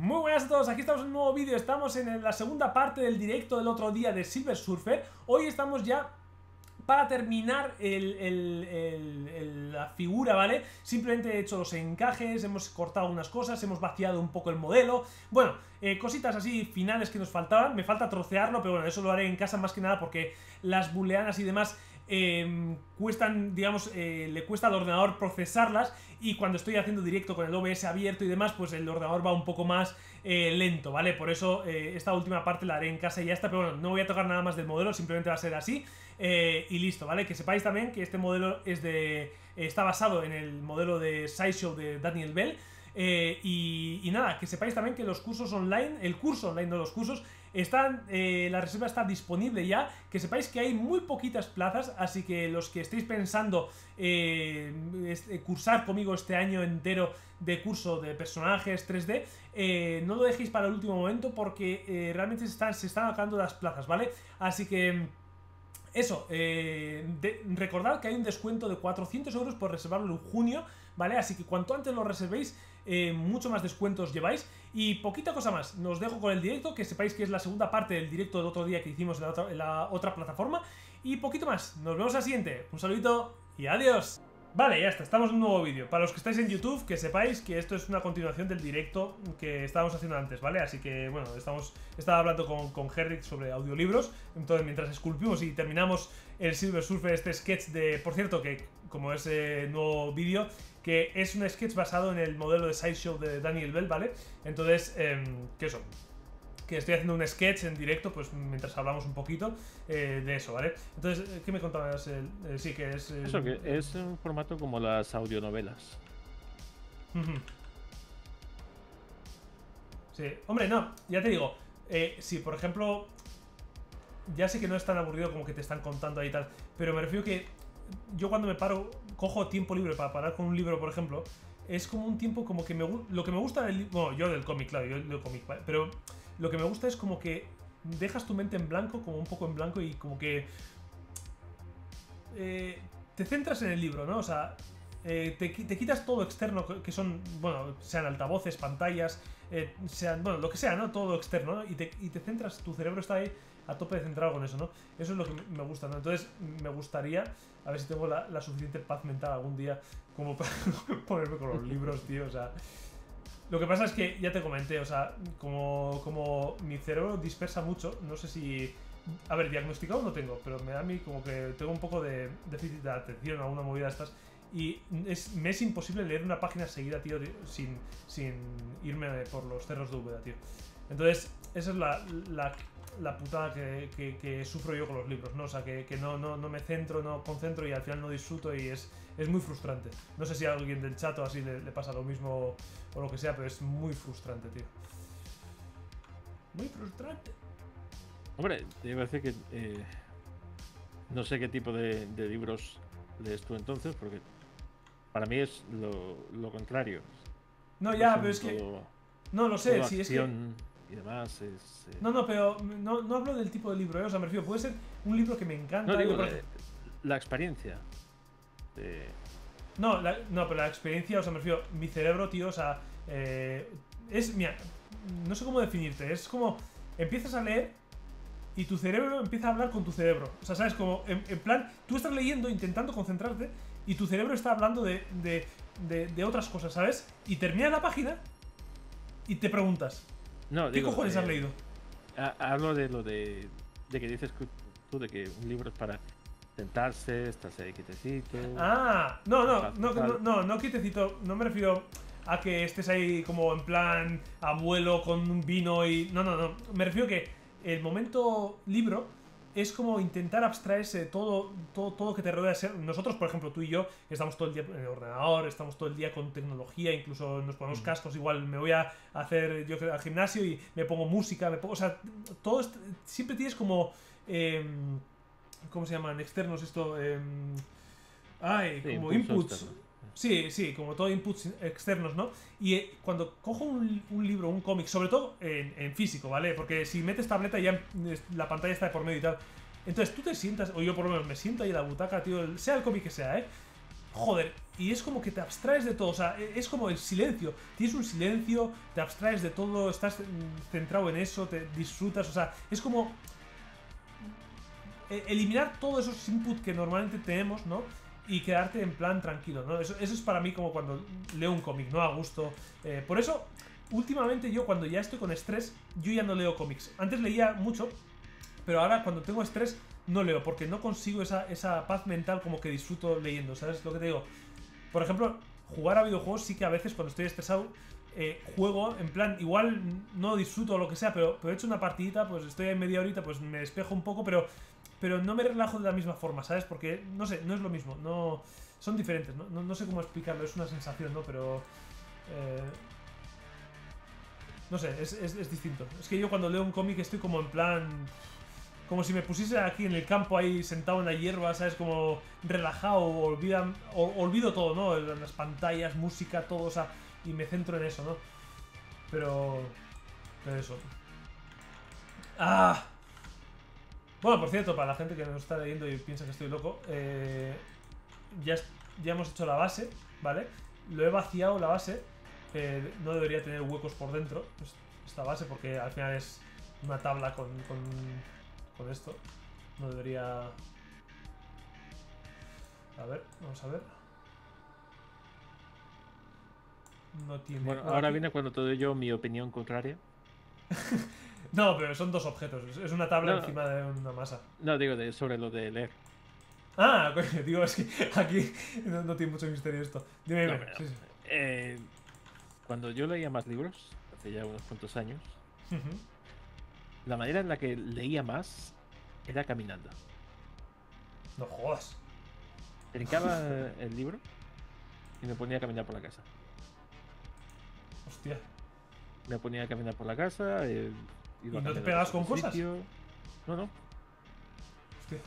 Muy buenas a todos, aquí estamos en un nuevo vídeo, estamos en la segunda parte del directo del otro día de Silver Surfer Hoy estamos ya para terminar la figura, ¿vale? Simplemente he hecho los encajes, hemos cortado unas cosas, hemos vaciado un poco el modelo Bueno, eh, cositas así finales que nos faltaban, me falta trocearlo, pero bueno, eso lo haré en casa más que nada porque las booleanas y demás Em, cuestan, digamos, eh, le cuesta al ordenador procesarlas y cuando estoy haciendo directo con el OBS abierto y demás, pues el ordenador va un poco más eh, lento, ¿vale? Por eso eh, esta última parte la haré en casa y ya está, pero bueno, no voy a tocar nada más del modelo, simplemente va a ser así y listo, ¿vale? Que sepáis también que este modelo es de está basado en el modelo de Sideshow de Daniel Bell y, y, nada, que sepáis también que los cursos online, el curso online de los cursos, están, eh, la reserva está disponible ya, que sepáis que hay muy poquitas plazas, así que los que estéis pensando eh, eh, cursar conmigo este año entero de curso de personajes 3D, no lo dejéis para el último momento porque realmente se están, se están acabando las plazas, ¿vale? Así que... Eso, recordad que hay un descuento de 400 euros por reservarlo en junio, ¿vale? Así que cuanto antes lo reservéis, eh, mucho más descuentos lleváis. Y poquita cosa más, nos dejo con el directo, que sepáis que es la segunda parte del directo del otro día que hicimos en la otra, plataforma. Y poquito más, nos vemos al siguiente. Un saludito y adiós. Vale, ya está, estamos en un nuevo vídeo. Para los que estáis en YouTube, que sepáis que esto es una continuación del directo que estábamos haciendo antes, ¿vale? Así que, bueno, estamos estaba hablando con, con Herrick sobre audiolibros. Entonces, mientras esculpimos y terminamos el Silver Surfer, este sketch de... Por cierto, que como ese nuevo vídeo, que es un sketch basado en el modelo de Sideshow de Daniel Bell, ¿vale? Entonces, eh, ¿qué eso? que estoy haciendo un sketch en directo, pues mientras hablamos un poquito eh, de eso, ¿vale? Entonces, eh, ¿qué me contabas? Eh, sí, que es... Eso, que es un formato como las audionovelas. Sí, hombre, no, ya te digo, si por ejemplo, ya sé que no es tan aburrido como que te están contando ahí y tal, pero me refiero que yo cuando me paro, cojo tiempo libre para parar con un libro, por ejemplo, es como un tiempo como que me lo que me gusta del bueno, yo del cómic, claro, yo del cómic, pero lo que me gusta es como que dejas tu mente en blanco, como un poco en blanco y como que eh, te centras en el libro, ¿no? O sea, eh, te, quitas todo externo, que son, bueno, sean altavoces, pantallas, eh, sean, bueno, lo que sea, ¿no? Todo externo, ¿no? Y te, y te centras, tu cerebro está ahí a tope de centrado con eso, ¿no? Eso es lo que me gusta, ¿no? Entonces, me gustaría, a ver si tengo la, suficiente paz mental algún día como para ponerme con los libros, tío, o sea... Lo que pasa es que ya te comenté, o sea, como, como mi cerebro dispersa mucho, no sé si... A ver, diagnosticado no tengo, pero me da a mí como que tengo un poco de déficit de atención a una movida estas. Y es, me es imposible leer una página seguida, tío, sin, sin irme por los cerros de Úbeda, tío. Entonces, esa es la, la putada que, que, sufro yo con los libros, ¿no? O sea, que, que no, no, no, me centro, no concentro y al final no disfruto y es, es muy frustrante. No sé si a alguien del chat o así le, pasa lo mismo o lo que sea, pero es muy frustrante, tío. Muy frustrante. Hombre, te decir que eh, no sé qué tipo de, libros lees tú entonces, porque para mí es lo, contrario. No, ya, pero es que... No, lo sé, si es que y demás. Es, eh, No, no, pero no, no, hablo del tipo de libro, ¿eh? o sea, me refiero, puede ser un libro que me encanta. No, digo, la, experiencia. No, no, pero la experiencia, o sea, me refiero, mi cerebro, tío, o sea, eh, es, mira, no sé cómo definirte, es como, empiezas a leer y tu cerebro empieza a hablar con tu cerebro. O sea, ¿sabes? Como, en, plan, tú estás leyendo, intentando concentrarte y tu cerebro está hablando de, de, de, de otras cosas, ¿sabes? Y termina la página y te preguntas, no, ¿Qué cojones has eh, leído? Hablo de lo de, de que dices tú de que un libro es para sentarse, estarse ahí quietecito. Ah, no, no, no, no, no, no quietecito, no me refiero a que estés ahí como en plan abuelo con un vino y... No, no, no, me refiero que el momento libro es como intentar abstraerse de todo, todo, todo que te rodea. Nosotros, por ejemplo, tú y yo, estamos todo el día en el ordenador, estamos todo el día con tecnología, incluso nos ponemos cascos, igual me voy a hacer yo al gimnasio y me pongo música, me pongo, o sea, todo siempre tienes como... Em, ¿Cómo se llaman? Externos esto... Em, ay, como inputs. Sí, sí, como todo inputs externos, ¿no? Y eh, cuando cojo un, libro, un cómic, sobre todo en, físico, ¿vale? Porque si metes tableta ya la pantalla está de por medio y tal. Entonces tú te sientas, o yo por lo menos me siento ahí en la butaca, tío, sea el cómic que sea, ¿eh? Joder, y es como que te abstraes de todo, o sea, e, es como el silencio. Tienes un silencio, te abstraes de todo, estás mm, centrado en eso, te disfrutas, o sea, es como e, eliminar todos esos inputs que normalmente tenemos, ¿no? Y quedarte en plan tranquilo, ¿no? Eso, eso es para mí como cuando leo un cómic, ¿no? A gusto. Eh, por eso, últimamente yo cuando ya estoy con estrés, yo ya no leo cómics. Antes leía mucho, pero ahora cuando tengo estrés no leo, porque no consigo esa, esa paz mental como que disfruto leyendo, ¿sabes lo que te digo? Por ejemplo, jugar a videojuegos sí que a veces cuando estoy estresado eh, juego, en plan, igual no disfruto o lo que sea, pero, pero he hecho una partidita, pues estoy en media horita, pues me despejo un poco, pero, pero no me relajo de la misma forma, ¿sabes? Porque, no sé, no es lo mismo, no son diferentes, ¿no? No, sé cómo explicarlo, es una sensación, ¿no? Pero... Eh, no sé, es, es distinto. Es que yo cuando leo un cómic estoy como en plan como si me pusiese aquí en el campo ahí sentado en la hierba, ¿sabes? Como relajado, olvidan, olvido todo, ¿no? Las pantallas, música, todo, o sea, y me centro en eso, ¿no? Pero... Pero eso. ¡Ah! Bueno, por cierto, para la gente que nos está leyendo y piensa que estoy loco, eh, ya, ya hemos hecho la base, ¿vale? Lo he vaciado la base, eh, no debería tener huecos por dentro, esta base, porque al final es una tabla con con esto. No debería... A ver, vamos a ver. No tiene... Bueno, ahora viene cuando te doy yo mi opinión contraria. no, pero son dos objetos. Es una tabla encima de una masa. No, digo de, sobre lo de leer. Ah, digo, es que aquí no, tiene mucho misterio esto. Dime, dime. Eh, cuando yo leía más libros, hace ya unos cuantos años, la manera en la que leía más era caminando. No jodas. Trincaba el libro y me ponía a caminar por la casa. Hostia. Me ponía a caminar por la casa. Eh, ¿Y no te pegas con cosas? No, no. Hostia.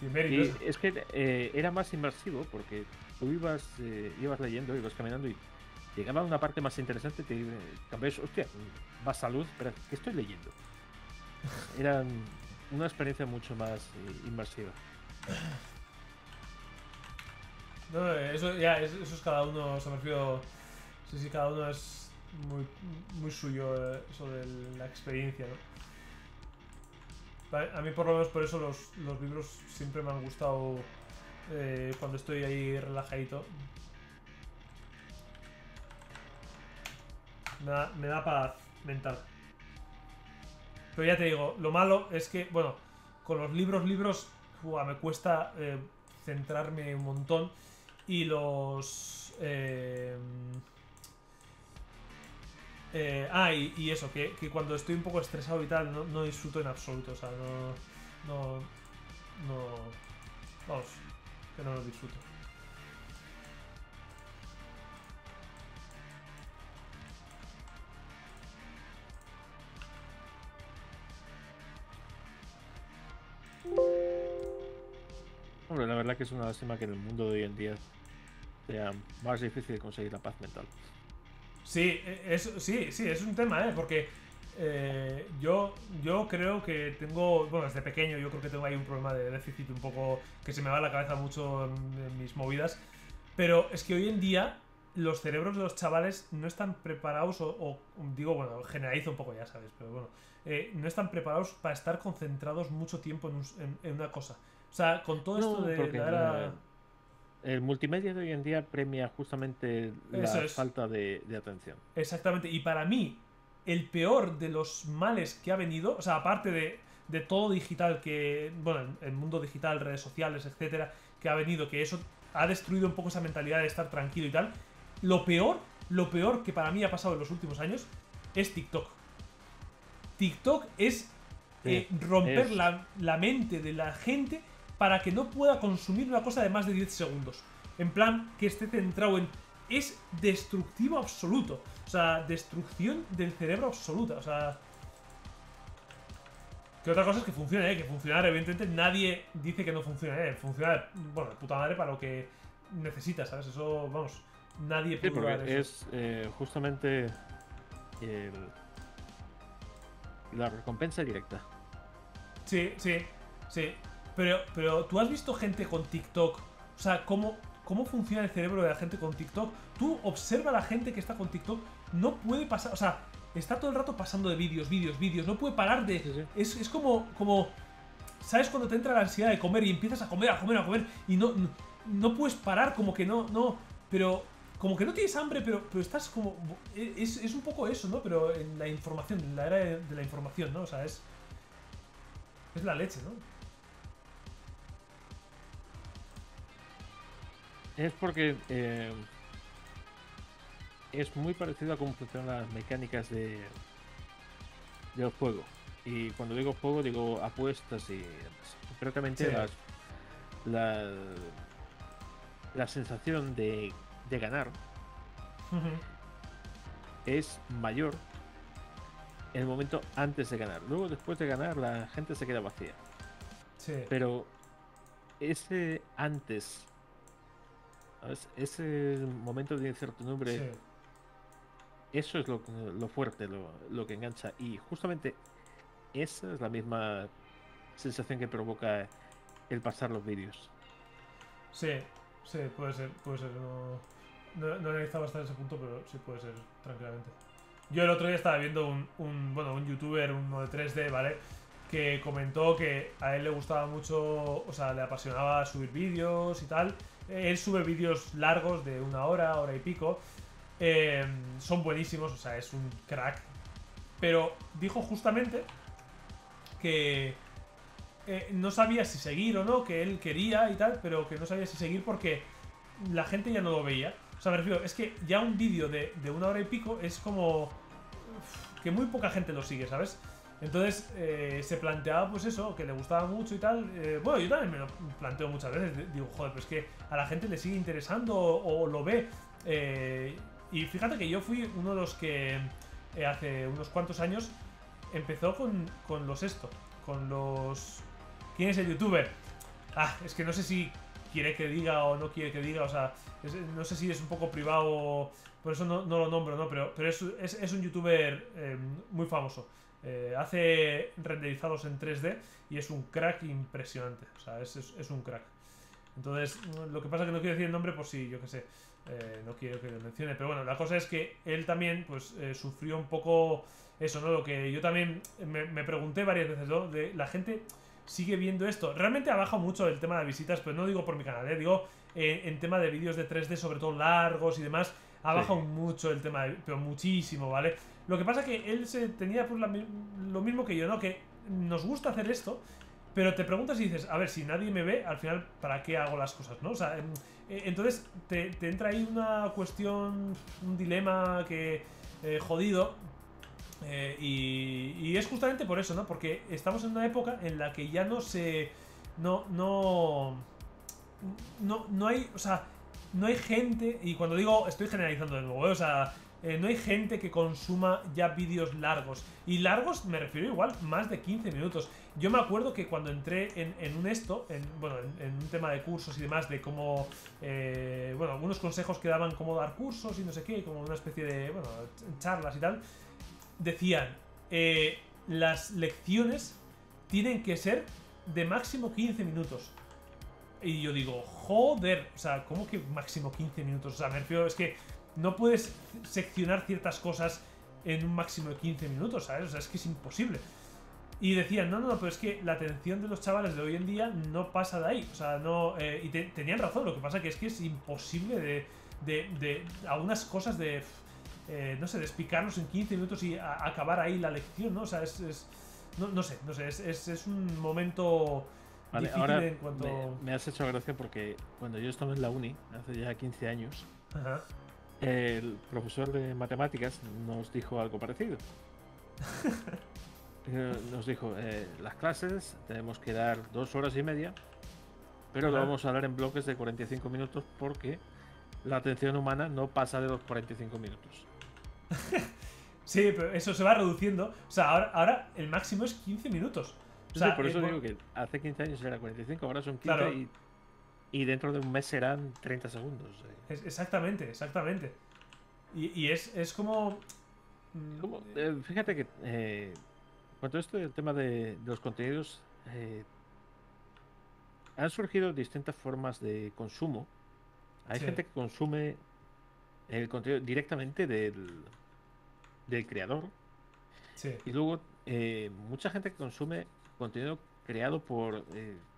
Y es que eh, era más inmersivo porque tú ibas, eh, ibas leyendo, ibas caminando y llegaba a una parte más interesante, te cambias, hostia, más salud, pero ¿qué estoy leyendo? Era una experiencia mucho más eh, inmersiva. No, eso ya, eso es cada uno, se me refiero. Sí, sí, cada uno es muy, muy suyo eh, eso de la experiencia, ¿no? A mí por lo menos por eso los, los libros siempre me han gustado eh, cuando estoy ahí relajadito. me da paz mental. Pero ya te digo, lo malo es que, bueno, con los libros, libros, me cuesta eh, centrarme un montón. Y los... Eh, eh, ah, y, eso, que, cuando estoy un poco estresado y tal, no, no disfruto en absoluto. O sea, no... No... No... Vamos, que no lo disfruto. Hombre, la verdad que es una lástima que en el mundo de hoy en día sea más difícil conseguir la paz mental. Sí, e, es, sí, sí, es un tema, ¿eh? Porque eh, yo, yo creo que tengo, bueno, desde pequeño yo creo que tengo ahí un problema de déficit un poco que se me va a la cabeza mucho en, mis movidas. Pero es que hoy en día los cerebros de los chavales no están preparados, o, digo, bueno, generalizo un poco, ya sabes, pero bueno, eh, no están preparados para estar concentrados mucho tiempo en una cosa. O sea, con todo esto de El multimedia de hoy en día premia justamente la falta de, atención. Exactamente. Y para mí, el peor de los males que ha venido, o sea, aparte de, todo digital que, bueno, el mundo digital, redes sociales, etcétera, que ha venido, que eso ha destruido un poco esa mentalidad de estar tranquilo y tal. Lo peor, lo peor que para mí ha pasado en los últimos años es TikTok. TikTok es eh, romper La, la, mente de la gente para que no pueda consumir una cosa de más de 10 segundos. En plan, que esté centrado en... Es destructivo absoluto. O sea, destrucción del cerebro absoluta. O sea... Que otra cosa es que funcione, ¿eh? Que funcionar, evidentemente, nadie dice que no funcione, ¿eh? Funciona, bueno, de puta madre para lo que necesitas, ¿sabes? Eso, vamos, nadie puede Es eh, justamente la recompensa directa. Sí, sí, sí. Pero, pero tú has visto gente con TikTok, o sea, cómo, cómo funciona el cerebro de la gente con TikTok. Tú observa a la gente que está con TikTok, no puede pasar, o sea, está todo el rato pasando de vídeos, vídeos, vídeos, no puede parar de... Sí, sí. Es, es como, como, ¿sabes cuando te entra la ansiedad de comer y empiezas a comer, a comer, a comer y no, no, no puedes parar, como que no, no, pero... Como que no tienes hambre, pero, pero estás como... Es, es un poco eso, ¿no? Pero en la información, en la era de, de la información, ¿no? O sea, es... Es la leche, ¿no? Es porque eh, es muy parecido a cómo funcionan las mecánicas de del juego. Y cuando digo juego, digo apuestas y. Concretamente, Sí. las, la, la sensación de, de ganar es mayor en el momento antes de ganar. Luego, después de ganar, la gente se queda vacía. Sí. Pero ese antes, ¿sabes? ese momento de incertidumbre, sí. eso es lo, lo fuerte, lo, lo que engancha. Y justamente esa es la misma sensación que provoca el pasar los vídeos. Sí, sí, puede ser, puede ser. No, no, no he analizado hasta ese punto, pero sí puede ser, tranquilamente. Yo el otro día estaba viendo un, un, bueno, un youtuber, uno de 3D, ¿vale? Que comentó que a él le gustaba mucho, o sea, le apasionaba subir vídeos y tal. Él sube vídeos largos de una hora, hora y pico. Eh, son buenísimos, o sea, es un crack. Pero dijo justamente que eh, no sabía si seguir o no, que él quería y tal, pero que no sabía si seguir porque la gente ya no lo veía. O sea, me refiero, es que ya un vídeo de, de una hora y pico es como que muy poca gente lo sigue, ¿sabes? Entonces eh, se planteaba pues eso, que le gustaba mucho y tal. Eh, bueno, yo también me lo planteo muchas veces. Digo, joder, pero es que a la gente le sigue interesando o, lo ve. Eh, y fíjate que yo fui uno de los que eh, hace unos cuantos años empezó con, con los esto, con los... ¿Quién es el youtuber? Ah, es que no sé si quiere que diga o no quiere que diga, o sea, no sé si es un poco privado, por eso no, lo nombro, ¿no? Pero, pero es, es- un youtuber muy famoso. Eh, hace renderizados en 3D y es un crack impresionante, o sea, es, es- es un crack. Entonces, lo que pasa es que no quiero decir el nombre por si, yo qué sé, eh, no quiero que lo mencione. Pero bueno, la cosa es que él también, pues, eh, sufrió un poco eso, ¿no? Lo que yo también me, me pregunté varias veces, ¿no? De la gente sigue viendo esto. Realmente ha bajado mucho el tema de visitas, pero no digo por mi canal, ¿eh? digo eh, en tema de vídeos de 3D, sobre todo largos y demás, ha Sí. bajado mucho el tema, de- pero muchísimo, ¿vale? Lo que pasa que él se tenía pues, la lo mismo que yo, ¿no? Que nos gusta hacer esto, pero te preguntas y dices, a ver, si nadie me ve, al final, ¿para qué hago las cosas, no? O sea, em, eh, entonces te, te entra ahí una cuestión, un dilema que eh, jodido. eh, y, y es justamente por eso, ¿no? Porque estamos en una época en la que ya no se. No. No. No, no hay. O sea, no hay gente. Y cuando digo. Estoy generalizando de nuevo, ¿eh? O sea. Eh, no hay gente que consuma ya vídeos largos. Y largos me refiero igual más de 15 minutos. Yo me acuerdo que cuando entré en, un esto, en, bueno, en, en un tema de cursos y demás, de cómo, eh, bueno, algunos consejos que daban cómo dar cursos y no sé qué, como una especie de, bueno, ch- charlas y tal, decían, eh, las lecciones tienen que ser de máximo 15 minutos. Y yo digo, joder, o sea, ¿cómo que máximo 15 minutos? O sea, me refiero, es que no puedes seccionar ciertas cosas en un máximo de 15 minutos, ¿sabes? O sea, es que es imposible. Y decían, no, no, no, pero es que la atención de los chavales de hoy en día no pasa de ahí. O sea, no. eh, y te- tenían razón, lo que pasa que es que es imposible de. de, de algunas cosas de. eh, no sé, de explicarnos en 15 minutos y a- acabar ahí la lección, ¿no? O sea, es. es- no, no sé, no sé, es, es, es un momento Vale, difícil ahora en cuanto. me, me has hecho gracia porque cuando yo estaba en la uni, hace ya 15 años, Ajá. El profesor de matemáticas nos dijo algo parecido. Eh, nos dijo, eh, las clases tenemos que dar dos horas y media, pero lo vamos a dar en bloques de 45 minutos porque la atención humana no pasa de los 45 minutos. Sí, pero eso se va reduciendo. O sea, ahora, ahora el máximo es 15 minutos. O Sí, por eh, eso bueno, digo que hace 15 años era 45, ahora son 15 Claro. y, y dentro de un mes serán 30 segundos. es- exactamente, exactamente. Y, y es, es como. mm, Como, eh, fíjate que eh, cuanto a esto del tema de, de los contenidos, eh, han surgido distintas formas de consumo Hay Sí. gente que consume el contenido directamente del, del creador Sí, y luego eh, mucha gente que consume contenido creado por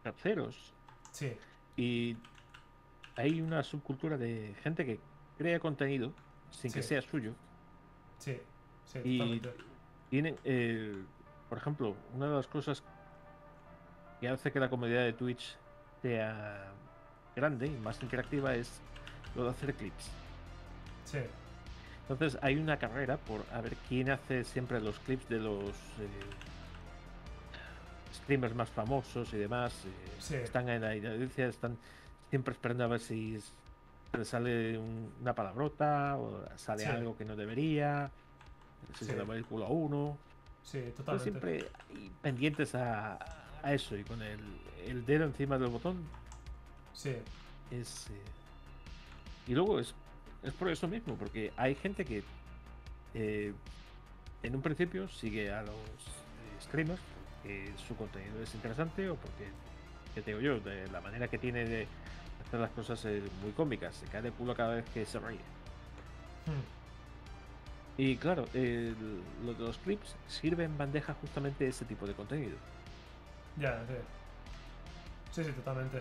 terceros sí, y hay una subcultura de gente que crea contenido sin que sea suyo. Sí, sí, Y- totalmente. tienen el- por ejemplo una de las cosas que hace que la comunidad de Twitch sea grande y más interactiva es lo de hacer clips. Sí, entonces hay una carrera por a ver quién hace siempre los clips de los eh, streamers más famosos y demás eh, Sí. están en la audiencia están siempre esperando a ver si sale un- una palabrota o sale Sí. algo que no debería si Sí. se le va el culo a uno sí, totalmente. siempre pendientes a, a eso y con el, el dedo encima del botón Sí, es eh, y luego es es por eso mismo porque hay gente que eh, en un principio sigue a los streamers que su contenido es interesante o porque que te digo yo de la manera que tiene de hacer las cosas eh, muy cómicas se cae de culo cada vez que se ríe Hmm. y claro lo de los clips sirve en bandeja justamente ese tipo de contenido ya, sí. Sí, sí, totalmente.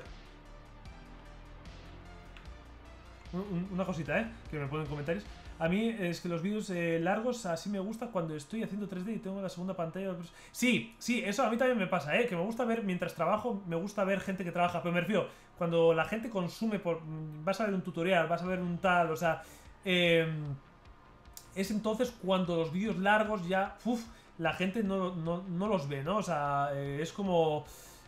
Un- un- Una cosita, ¿eh? Que me ponen comentarios. A mí es que los vídeos eh, largos así me gusta cuando estoy haciendo 3D y tengo la segunda pantalla. Sí, sí, eso a mí también me pasa, ¿eh? Que me gusta ver, mientras trabajo, me gusta ver gente que trabaja. Pero me refiero, cuando la gente consume por... mm, Vas a ver un tutorial, vas a ver un tal, o sea... em, es entonces cuando los vídeos largos ya... Uf, la gente no, no, no los ve, ¿no? O sea, eh, es como...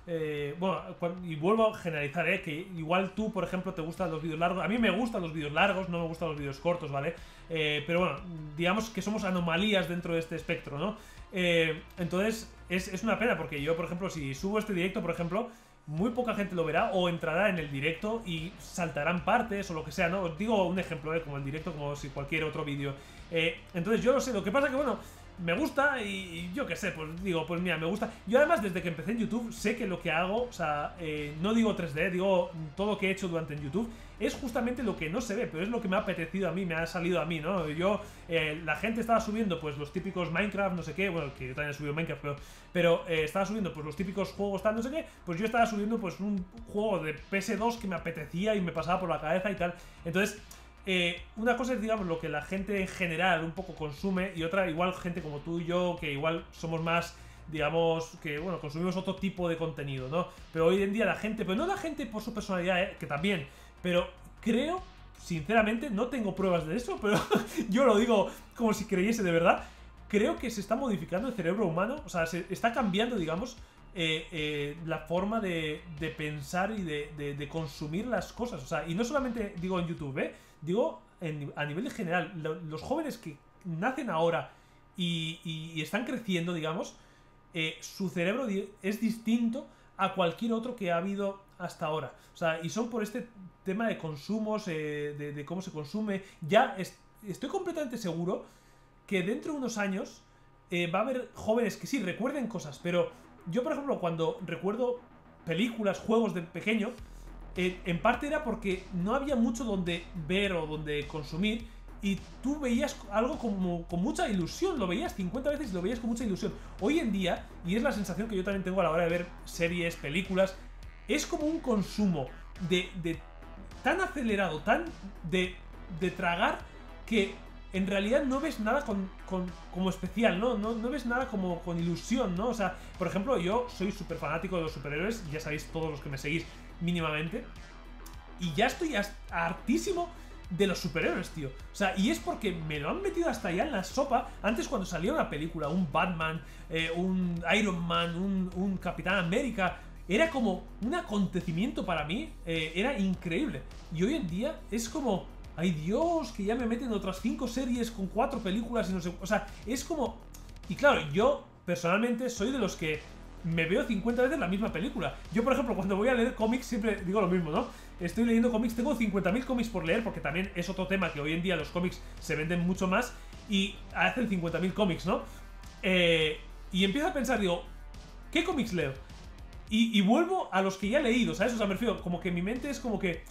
eh, bueno, y vuelvo a generalizar, ¿eh? Que igual tú, por ejemplo, te gustan los vídeos largos. A mí me gustan los vídeos largos, no me gustan los vídeos cortos, ¿vale? Eh, pero bueno, digamos que somos anomalías dentro de este espectro, ¿no? Eh, entonces, es, es una pena porque yo, por ejemplo, si subo este directo, por ejemplo, muy poca gente lo verá o entrará en el directo y saltarán partes o lo que sea, ¿no? Os digo un ejemplo, ¿eh? Como el directo, como si cualquier otro vídeo. Eh, entonces, yo lo sé, lo que pasa que, bueno, me gusta y, yo qué sé, pues digo, pues mira, me gusta. Yo además desde que empecé en YouTube sé que lo que hago, o sea, eh, no digo 3D, digo todo lo que he hecho durante en YouTube, es justamente lo que no se ve, pero es lo que me ha apetecido a mí, me ha salido a mí, ¿no? Yo, eh, la gente estaba subiendo pues los típicos Minecraft, no sé qué, bueno, que yo también he subido Minecraft, pero, pero eh, estaba subiendo pues los típicos juegos tal, no sé qué, pues yo estaba subiendo pues un juego de PS2 que me apetecía y me pasaba por la cabeza y tal. Entonces, eh, una cosa es, digamos, lo que la gente en general un poco consume y otra, igual gente como tú y yo, que igual somos más, digamos, que, bueno, consumimos otro tipo de contenido, ¿no? Pero hoy en día la gente, pero no la gente por su personalidad, ¿eh? que también, pero creo, sinceramente, no tengo pruebas de eso, pero yo lo digo como si creyese de verdad, creo que se está modificando el cerebro humano, o sea, se está cambiando, digamos, eh, eh, la forma de, de pensar y de, de- de consumir las cosas. O sea, y no solamente digo en YouTube, ¿eh? Digo en- a nivel general, lo- los jóvenes que nacen ahora y, y- están creciendo, digamos, eh, su cerebro es distinto a cualquier otro que ha habido hasta ahora. O sea, y son por este tema de consumos, eh, de, de cómo se consume. Ya es- estoy completamente seguro que dentro de unos años eh, va a haber jóvenes que sí recuerden cosas, pero yo, por ejemplo, cuando recuerdo películas, juegos de pequeño, eh, en parte era porque no había mucho donde ver o donde consumir y tú veías algo como con mucha ilusión, lo veías 50 veces y lo veías con mucha ilusión. Hoy en día, y es la sensación que yo también tengo a la hora de ver series, películas, es como un consumo de, de tan acelerado, tan de, de tragar, que en realidad no ves nada con, con- como especial, ¿no? ¿no? No ves nada como con ilusión, ¿no? O sea, por ejemplo, yo soy súper fanático de los superhéroes, ya sabéis todos los que me seguís mínimamente, y ya estoy hartísimo de los superhéroes, tío. O sea, y es porque me lo han metido hasta allá en la sopa. Antes cuando salía una película, un Batman, eh, un Iron Man, un, un Capitán América, era como un acontecimiento para mí, eh, era increíble. Y hoy en día es como, ay Dios, que ya me meten otras cinco series con cuatro películas y no sé, o sea, es como... Y claro, yo personalmente soy de los que me veo 50 veces la misma película. Yo, por ejemplo, cuando voy a leer cómics siempre digo lo mismo, ¿no? Estoy leyendo cómics, tengo 50.000 cómics por leer porque también es otro tema que hoy en día los cómics se venden mucho más y hacen 50.000 cómics, ¿no? Eh, y empiezo a pensar, digo, ¿qué cómics leo? Y, vuelvo a los que ya he leído, ¿sabes? O sea, me refiero, como que mi mente es como que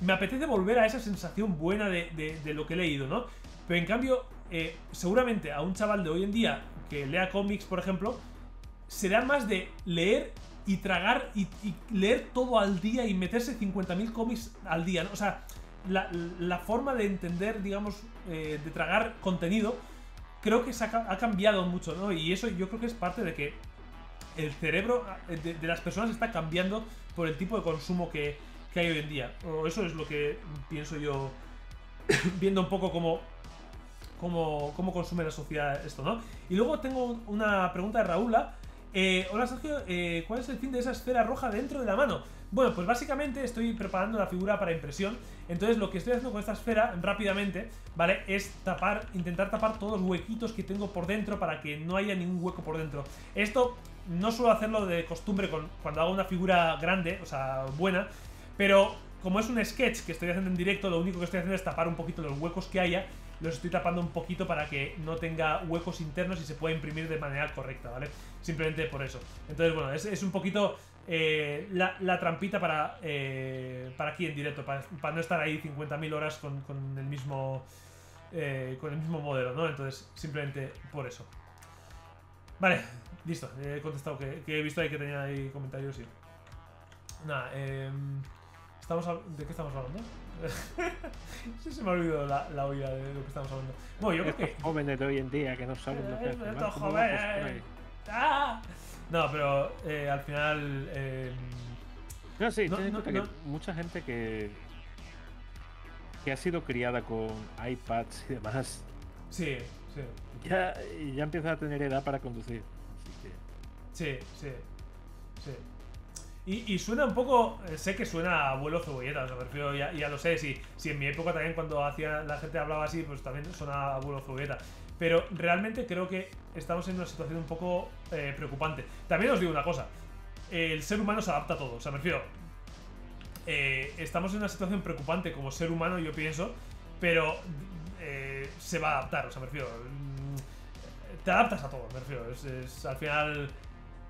me apetece volver a esa sensación buena de lo que he leído, ¿no? Pero en cambio, eh, seguramente a un chaval de hoy en día que lea cómics, por ejemplo, será más de leer y tragar y, leer todo al día y meterse 50.000 cómics al día, ¿no? O sea, la, la forma de entender, digamos, eh, de tragar contenido, creo que se ha, ca- ha cambiado mucho, ¿no? Y eso yo creo que es parte de que el cerebro eh, de, de las personas está cambiando por el tipo de consumo que, que hay hoy en día. O eso es lo que pienso yo, viendo un poco cómo, cómo, cómo consume la sociedad esto, ¿no? Y luego tengo una pregunta de Raúla. Eh, hola Sergio, eh, ¿cuál es el fin de esa esfera roja dentro de la mano? Bueno, pues básicamente estoy preparando la figura para impresión. Entonces lo que estoy haciendo con esta esfera rápidamente, ¿vale? Es tapar, intentar tapar todos los huequitos que tengo por dentro para que no haya ningún hueco por dentro. Esto no suelo hacerlo de costumbre cuando hago una figura grande, o sea, buena, pero como es un sketch que estoy haciendo en directo, lo único que estoy haciendo es tapar un poquito los huecos que haya. Los estoy tapando un poquito para que no tenga huecos internos y se pueda imprimir de manera correcta, ¿vale? Simplemente por eso. Entonces, bueno, es, es un poquito eh, la, la trampita para, eh, para aquí en directo, para, para no estar ahí 50.000 horas con, con el mismo eh, con el mismo modelo, ¿no? Entonces, simplemente por eso. Vale, listo. He contestado que, que he visto ahí que tenía ahí comentarios y... Nada, eh, estamos ¿De qué estamos hablando? sí, se me ha olvidado la, la olla de lo que estamos hablando. Bueno, yo creo que... Jóvenes de hoy en día que no saben lo que Eh, estos jóvenes. ¡Ah! No, pero eh, al final... eh, No, sí, No, ten en no, cuenta no. que mucha gente que, que ha sido criada con iPads y demás, sí, sí. ya, ya empieza a tener edad para conducir. Sí, sí. Sí. Y, y suena un poco. eh, Sé que suena a abuelo cebolleta, o sea, me refiero, ya, ya lo sé. Si, si en mi época también, cuando hacía la gente hablaba así, pues también suena a abuelo cebolleta. Pero realmente creo que estamos en una situación un poco eh, preocupante. También os digo una cosa: el ser humano se adapta a todo, o sea, me refiero. eh, estamos en una situación preocupante como ser humano, yo pienso, pero eh, se va a adaptar, o sea, me refiero. mm, Te adaptas a todo, me refiero. Es, al final.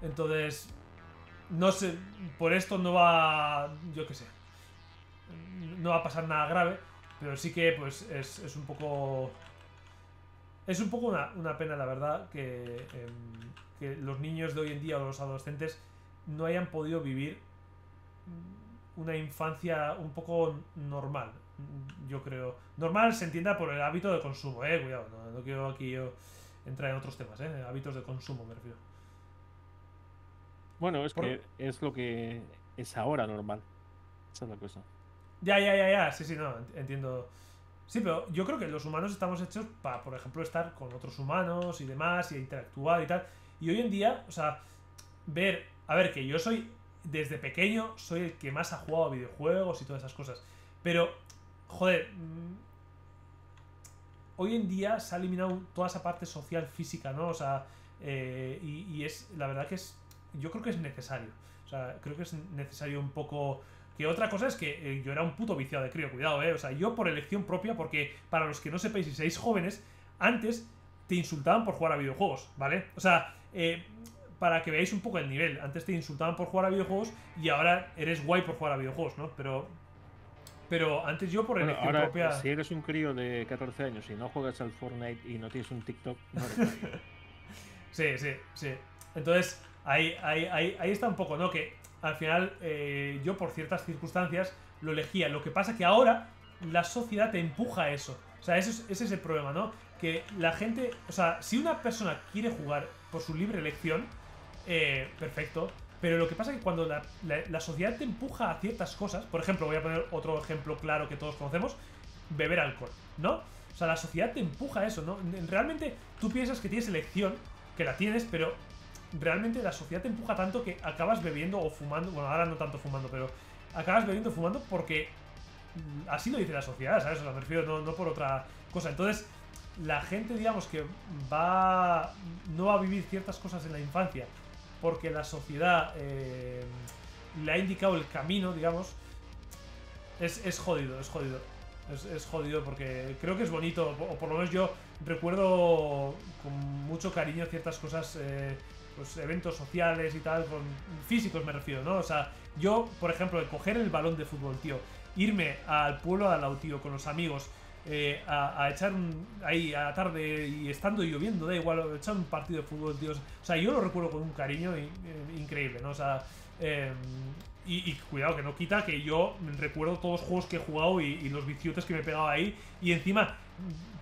Entonces. No sé. Por esto no va. Yo qué sé. No va a pasar nada grave. Pero sí que, pues, es, es un poco. Es un poco una, una pena, la verdad, que, em, que los niños de hoy en día o los adolescentes no hayan podido vivir una infancia un poco normal, yo creo. Normal se entienda por el hábito de consumo, eh, cuidado, no, no quiero aquí yo entrar en otros temas, eh, hábitos de consumo me refiero. bueno, es Por- que es lo que es ahora normal. Esa es la cosa. Ya, ya, ya, ya, sí, sí, no, ent- entiendo. Sí, pero yo creo que los humanos estamos hechos para, por ejemplo, estar con otros humanos y demás, y interactuar y tal. Y hoy en día, o sea, ver, a ver, que yo soy, desde pequeño, soy el que más ha jugado a videojuegos y todas esas cosas. Pero, joder, mm, hoy en día se ha eliminado toda esa parte social física, ¿no? O sea, eh, y, y es, la verdad que es, yo creo que es necesario. O sea, creo que es necesario un poco... Que otra cosa es que eh, yo era un puto viciado de crío, cuidado, eh. O sea, yo por elección propia, porque para los que no sepáis si seáis jóvenes, antes te insultaban por jugar a videojuegos, ¿vale? O sea, eh, para que veáis un poco el nivel, antes te insultaban por jugar a videojuegos y ahora eres guay por jugar a videojuegos, ¿no? Pero. Pero antes yo por Bueno, elección ahora, propia. si eres un crío de 14 años y no juegas al Fortnite y no tienes un TikTok, no eres. Sí, sí, sí. Entonces, ahí, ahí, ahí, ahí está un poco, ¿no? Que al final eh, yo por ciertas circunstancias lo elegía. Lo que pasa que ahora la sociedad te empuja a eso. O sea, ese es, ese es el problema, ¿no? Que la gente, o sea, si una persona quiere jugar por su libre elección, eh, perfecto. Pero lo que pasa es que cuando la, la- la sociedad te empuja a ciertas cosas, por ejemplo, voy a poner otro ejemplo claro que todos conocemos, beber alcohol, ¿no? O sea, la sociedad te empuja a eso, ¿no? Realmente tú piensas que tienes elección, que la tienes, pero realmente la sociedad te empuja tanto que acabas bebiendo o fumando, bueno, ahora no tanto fumando, pero acabas bebiendo o fumando porque mm, así lo dice la sociedad, ¿sabes? O sea, me refiero no, no por otra cosa. Entonces, la gente, digamos, que va. no va a vivir ciertas cosas en la infancia porque la sociedad eh, le ha indicado el camino, digamos, es, es jodido, es jodido. Es, jodido porque creo que es bonito, o por lo menos yo recuerdo con mucho cariño ciertas cosas, eh, pues eventos sociales y tal, con físicos me refiero, ¿no? O sea, yo, por ejemplo, coger el balón de fútbol, tío, irme al pueblo al tío, con los amigos, eh, a, echar un, ahí a la tarde y estando lloviendo, da igual, echar un partido de fútbol, tío. O sea, yo lo recuerdo con un cariño eh, increíble, ¿no? O sea, em, y, cuidado, que no quita que yo recuerdo todos los juegos que he jugado y, los viciotes que me he pegado ahí. Y encima,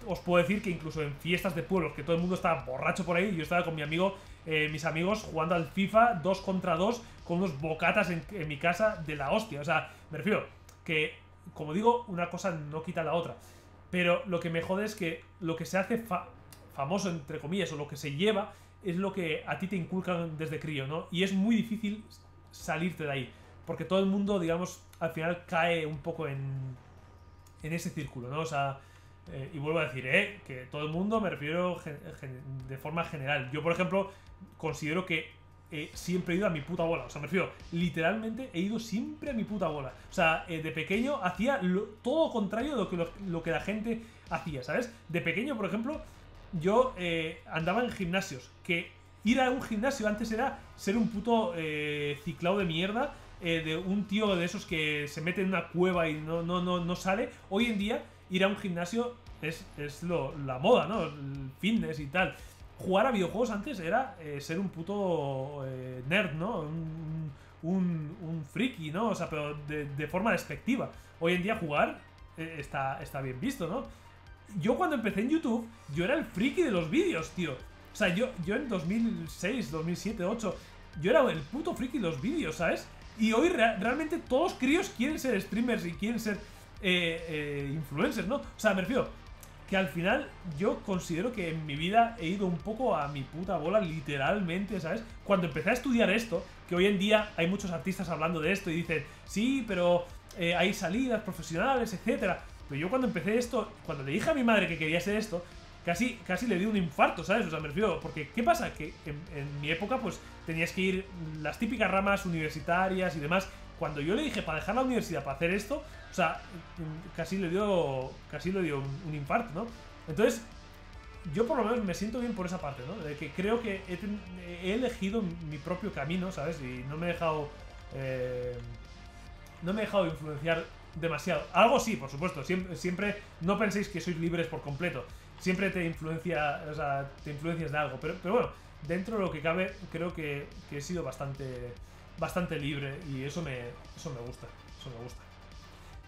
os puedo decir que incluso en fiestas de pueblos, que todo el mundo estaba borracho por ahí, yo estaba con mi amigo, eh, mis amigos, jugando al FIFA 2 contra 2 con unos bocatas en, mi casa de la hostia. O sea, me refiero que, como digo, una cosa no quita la otra. Pero lo que me jode es que lo que se hace famoso, entre comillas, o lo que se lleva, es lo que a ti te inculcan desde crío, ¿no? Y es muy difícil salirte de ahí. Porque todo el mundo, digamos, al final cae un poco en, en ese círculo, ¿no? O sea, eh, y vuelvo a decir, ¿eh? Que todo el mundo me refiero de forma general. Yo, por ejemplo, considero que siempre he ido a mi puta bola. O sea, me refiero, literalmente he ido siempre a mi puta bola. O sea, eh, de pequeño hacía todo contrario de lo que, lo, que la gente hacía, ¿sabes? De pequeño, por ejemplo, yo eh, andaba en gimnasios. Que ir a un gimnasio antes era ser un puto ciclado de mierda eh, de un tío de esos que se mete en una cueva y no, no, no, no sale, hoy en día ir a un gimnasio es, es lo, la moda, ¿no? El fitness y tal. Jugar a videojuegos antes era eh, ser un puto eh, nerd, ¿no? Un, un, friki, ¿no? O sea, pero de, forma despectiva. Hoy en día jugar está, está bien visto, ¿no? Yo cuando empecé en YouTube, yo era el friki de los vídeos, tío. O sea, yo, yo en 2006, 2007, 2008, yo era el puto friki de los vídeos, ¿sabes? Y hoy realmente todos críos quieren ser streamers y quieren ser eh, eh, influencers, ¿no? O sea, me refiero que al final yo considero que en mi vida he ido un poco a mi puta bola, literalmente, ¿sabes? Cuando empecé a estudiar esto, que hoy en día hay muchos artistas hablando de esto y dicen, sí, pero eh, hay salidas profesionales, etcétera. Pero yo cuando empecé esto, cuando le dije a mi madre que quería hacer esto, casi, casi le di un infarto, ¿sabes? O sea, me refiero, porque ¿qué pasa? Que en, mi época, pues tenías que ir las típicas ramas universitarias y demás. Cuando yo le dije para dejar la universidad para hacer esto, sea, casi le dio, casi le dio un, infarto, ¿no? Entonces, yo por lo menos me siento bien por esa parte, ¿no? De que creo que he, elegido mi propio camino, ¿sabes? Y no me he dejado. Eh, no me he dejado influenciar demasiado. Algo sí, por supuesto. Siempre, siempre no penséis que sois libres por completo siempre te influencia, o sea, te influencias de algo. Pero, pero bueno, dentro de lo que cabe, creo que, he sido bastante, bastante libre y eso me, eso me gusta. Eso me gusta.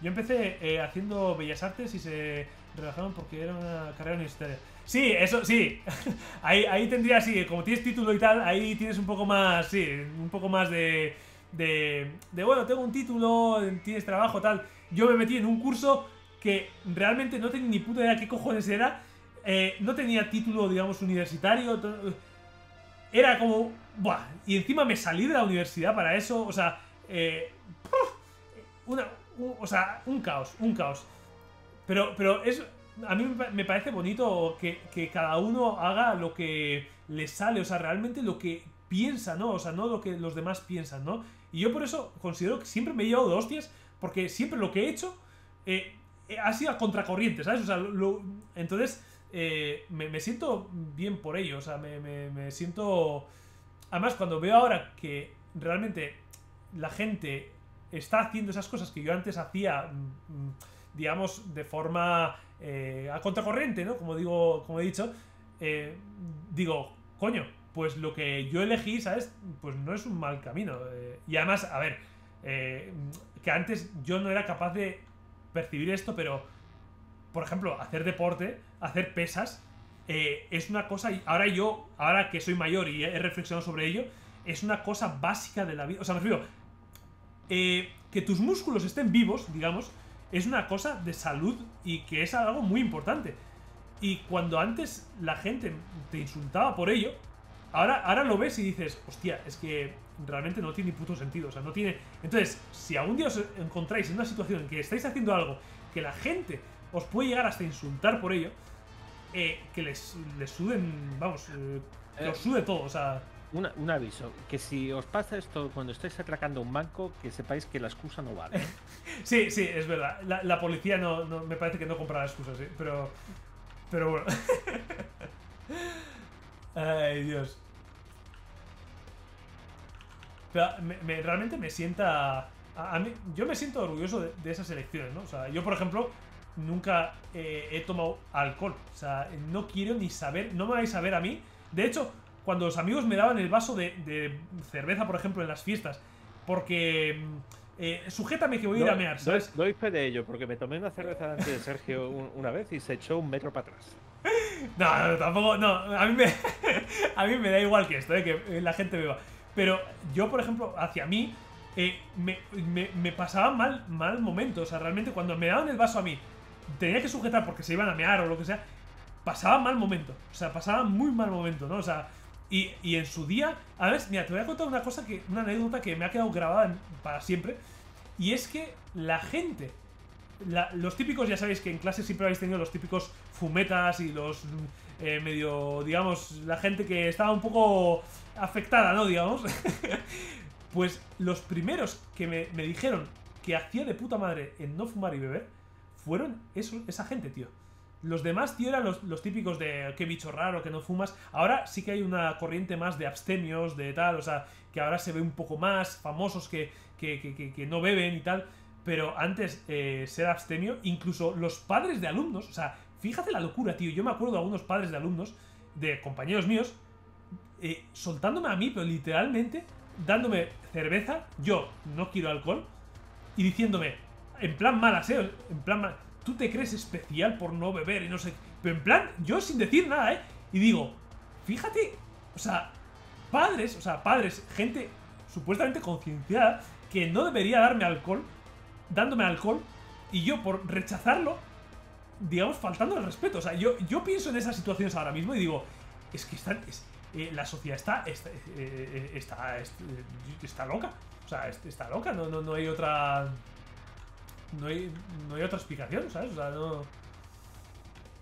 Yo empecé eh, haciendo Bellas Artes y se relajaron porque era una carrera universitaria. Sí, eso, sí. ahí, ahí tendría, sí, como tienes título y tal, ahí tienes un poco más, sí, un poco más de, de, de, bueno, tengo un título, tienes trabajo, tal. Yo me metí en un curso que realmente no tenía ni puta idea qué cojones era eh, no tenía título, digamos, universitario. Era como. Buah, y encima me salí de la universidad para eso. O sea. Eh, una, o sea, un caos, un caos. Pero, pero es. A mí me parece bonito que, que cada uno haga lo que le sale. O sea, realmente lo que piensa, ¿no? O sea, no lo que los demás piensan, ¿no? Y yo por eso considero que siempre me he llevado de hostias. Porque siempre lo que he hecho. Eh, ha sido a contracorriente, ¿sabes? O sea, entonces eh, me, siento bien por ello, o sea, me, siento... Además, cuando veo ahora que realmente la gente está haciendo esas cosas que yo antes hacía, mm, mm, digamos, de forma eh, a contracorriente, ¿no? Como digo, como he dicho, eh, digo, coño, pues lo que yo elegí, ¿sabes? Pues no es un mal camino. y además, a ver, que antes yo no era capaz de percibir esto, pero, por ejemplo, hacer deporte hacer pesas eh, es una cosa, ahora yo, ahora que soy mayor y he reflexionado sobre ello, es una cosa básica de la vida. O sea, me refiero, eh, que tus músculos estén vivos, digamos, es una cosa de salud y que es algo muy importante. Y cuando antes la gente te insultaba por ello, ahora, ahora lo ves y dices, hostia, es que realmente no tiene ni puto sentido. O sea, no tiene. Entonces, si algún día os encontráis en una situación en que estáis haciendo algo que la gente os puede llegar hasta insultar por ello, eh, que les, les, suden, vamos, eh, que os eh, sude todo, o sea... un aviso, que si os pasa esto cuando estáis atracando un banco, que sepáis que la excusa no vale. sí, sí, es verdad. La, policía no, me parece que no compra la sí, pero... Pero bueno. Ay, Dios. Pero realmente me sienta... a, mí, yo me siento orgulloso de, de esas elecciones, ¿no? O sea, yo, por ejemplo, nunca eh, he tomado alcohol. O sea, no quiero ni saber, no me vais a ver a mí. De hecho, cuando los amigos me daban el vaso de, de cerveza, por ejemplo, en las fiestas, porque mm, eh, sujétame que voy a ir a mear, ¿sabes? doy fe de ello, porque me tomé una cerveza delante de Sergio un- una vez y se echó un metro para atrás. No, no, tampoco, no, a mí me, a mí me da igual que esto, eh, que eh, la gente beba. Pero yo, por ejemplo, hacia mí, eh, me, me, me pasaba mal, mal momentos. O sea, realmente cuando me daban el vaso a mí, tenía que sujetar porque se iban a mear o lo que sea, pasaba mal momento. O sea, pasaba muy mal momento, ¿no? O sea, y, en su día, a ver, mira, te voy a contar una cosa que, una anécdota que me ha quedado grabada para siempre. Y es que la gente los típicos, ya sabéis que en clase siempre habéis tenido los típicos fumetas y los eh, medio, digamos, la gente que estaba un poco afectada, ¿no? Digamos. pues los primeros que me, me dijeron que hacía de puta madre en no fumar y beber fueron eso, esa gente, tío. Los demás, tío, eran los, típicos de qué bicho raro, que no fumas. Ahora sí que hay una corriente más de abstemios, de tal, o sea, que ahora se ve un poco más famosos que, que, que- que- que no beben y tal. Pero antes eh, ser abstemio, incluso los padres de alumnos, o sea, fíjate la locura, tío. Yo me acuerdo de algunos padres de alumnos, de compañeros míos, eh, soltándome a mí, pero literalmente dándome cerveza, yo no quiero alcohol, y diciéndome, en plan malas, ¿eh? En plan mal, tú te crees especial por no beber y no sé. Pero en plan, yo sin decir nada, ¿eh? Y digo, fíjate, o sea, padres, o sea, padres, gente supuestamente concienciada, que no debería darme alcohol, dándome alcohol, y yo por rechazarlo, digamos, faltando el respeto. O sea, yo, yo pienso en esas situaciones ahora mismo y digo, es que están, es- eh, la sociedad está, está, eh, eh, está, est- eh, está loca. O sea, est- está loca, no, no, no hay otra... No hay, no hay otra explicación, ¿sabes? O sea, no...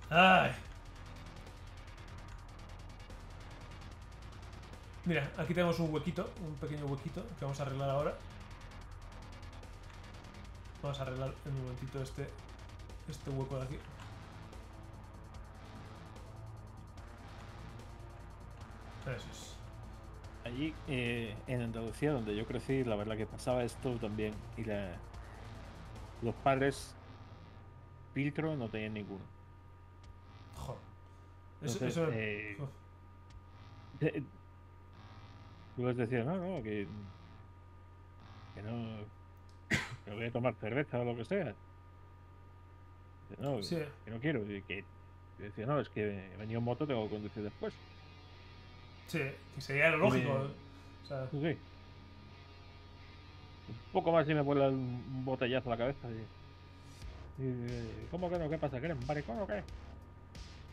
Ay. Mira, aquí tenemos un huequito, un pequeño huequito que vamos a arreglar ahora. Vamos a arreglar en un momentito este, este hueco de aquí. Eso es. Allí eh, en Andalucía, donde yo crecí, la verdad que pasaba esto también. Y la- los padres filtro no tenían ninguno. Joder. Eso, Entonces, eso- eh, uf. Eh, Tú decías, no, no, que, que no, que voy a tomar cerveza o lo que sea. No, Sí. que no quiero. Y que decía, no, es que he venido en moto, tengo que conducir después. Sí, que sería lo lógico. me- O sea, Sí. Un poco más y me vuela un botellazo a la cabeza. Y, y, eh, ¿Cómo que no? ¿Qué pasa? ¿Que eres maricón o qué?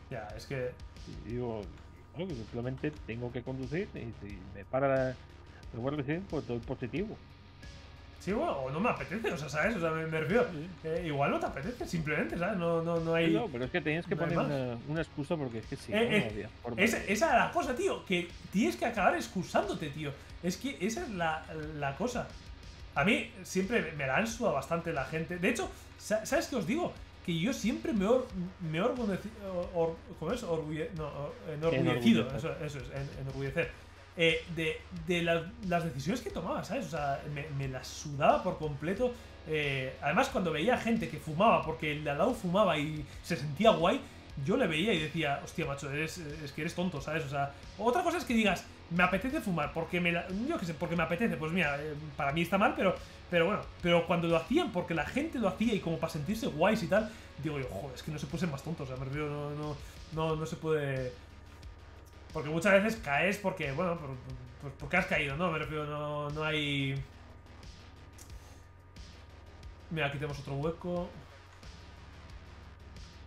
ya, es que. Y digo, no, simplemente tengo que conducir y si me para me vuelve a pues doy positivo. Sí, bueno, o no me apetece, o sea, ¿sabes? O sea, me, me refiero. eh, igual no te apetece, simplemente, ¿sabes? No, no, no hay. No, pero es que tenías que no poner una, una excusa porque es que si Eh, no, eh, no forma. Esa, esa es la cosa, tío, que tienes que acabar excusándote, tío. Es que esa es la, la cosa. A mí siempre me la han sudado bastante la gente. De hecho, sa- ¿sabes qué os digo? Que yo siempre me or- me orgullecido. or- ¿Cómo es? Orgulle- no, or- enorgullecido. Eso, eso es, en- enorgullecer. Eh, de de las, las decisiones que tomaba, ¿sabes? O sea, me, me las sudaba por completo. Eh, además, cuando veía gente que fumaba, porque el de al lado fumaba y se sentía guay, yo le veía y decía, hostia, macho, eres, es que eres tonto, ¿sabes? O sea, otra cosa es que digas, me apetece fumar, porque me la- yo qué sé, porque me apetece, pues mira, eh, para mí está mal, pero, pero bueno, pero cuando lo hacían, porque la gente lo hacía y como para sentirse guays y tal, digo yo, joder, es que no se puede ser más tontos, o sea, me refiero, no, no, no, no se puede... Porque muchas veces caes porque, bueno, por- porque has caído, ¿no? Me refiero, no, no hay... Mira, aquí tenemos otro hueco.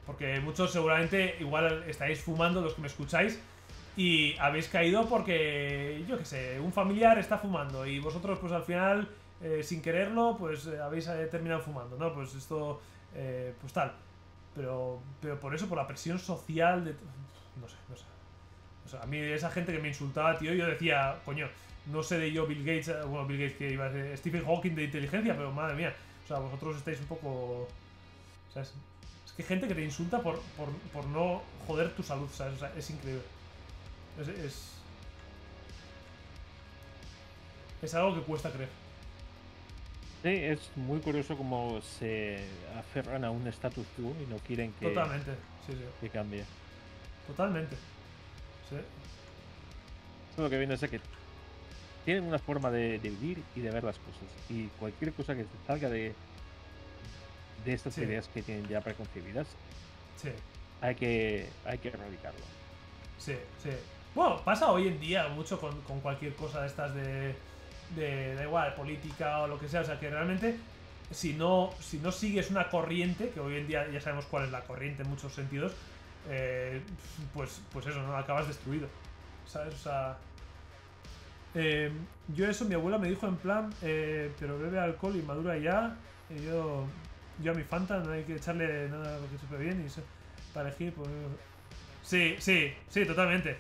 Porque muchos seguramente igual estáis fumando los que me escucháis y habéis caído porque, yo qué sé, un familiar está fumando y vosotros pues al final, eh, sin quererlo, pues eh, habéis eh, terminado fumando, ¿no? Pues esto, pues tal. Pero, pero por eso, por la presión social de... No sé, no sé. O sea, a mí esa gente que me insultaba, tío, yo decía, coño, no sé de yo Bill Gates, bueno, Bill Gates que iba a ser Stephen Hawking de inteligencia, pero madre mía, o sea, vosotros estáis un poco... ¿Sabes? Que gente que te insulta por, por, por no joder tu salud, ¿sabes? O sea, es increíble. Es, es... Es algo que cuesta creer. Sí, es muy curioso cómo se aferran a un status quo y no quieren que, Totalmente, sí, sí. que cambie. Totalmente. Sí. Eso lo que viene es que tienen una forma de, de vivir y de ver las cosas. Y cualquier cosa que salga de, de estas Sí. ideas que tienen ya preconcebidas, Sí, hay que, hay que erradicarlo. sí, sí. Bueno, pasa hoy en día mucho con, con cualquier cosa de estas de, de. Da igual, política o lo que sea. O sea, que realmente. Si no, si no sigues una corriente, que hoy en día ya sabemos cuál es la corriente en muchos sentidos, eh, pues, pues eso, ¿no? Acabas destruido. ¿Sabes? O sea. eh, yo eso, mi abuela me dijo en plan, eh, pero bebe alcohol y madura ya. Y yo, yo a mi Fanta no hay que echarle nada a lo que sepa bien y para elegir, pues. Sí, sí, sí, totalmente.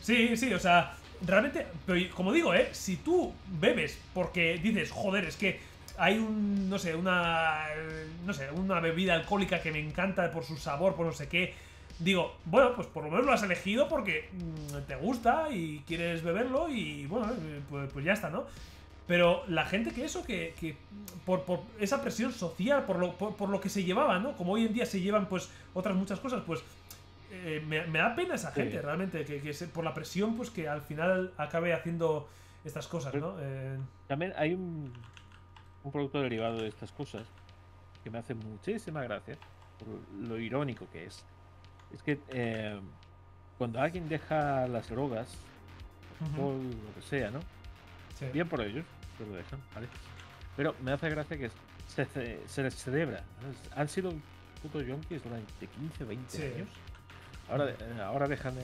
Sí, sí, o sea, realmente, pero como digo, ¿eh? Si tú bebes porque dices, joder, es que hay un, no sé, una, no sé, una bebida alcohólica que me encanta por su sabor, por no sé qué, digo, bueno, pues por lo menos lo has elegido porque mm, te gusta y quieres beberlo y bueno, eh, pues, pues ya está, ¿no? Pero la gente que eso, que, que por, por esa presión social, por lo, por, por lo que se llevaba, ¿no? Como hoy en día se llevan pues otras muchas cosas, pues eh, me, me da pena esa Sí. gente, realmente, que, que se- por la presión, pues que al final acabe haciendo estas cosas, ¿no? Eh, También hay un, un producto derivado de estas cosas que me hace muchísima gracia, por lo irónico que es. Es que eh, cuando alguien deja las drogas, ujú, o lo que sea, ¿no? sí. Bien por ellos, que lo dejan, ¿vale? Pero me hace gracia que se, ce- se les celebra. Han sido putos yonkis durante 15, 20 Sí. años. Ahora, eh, ahora dejan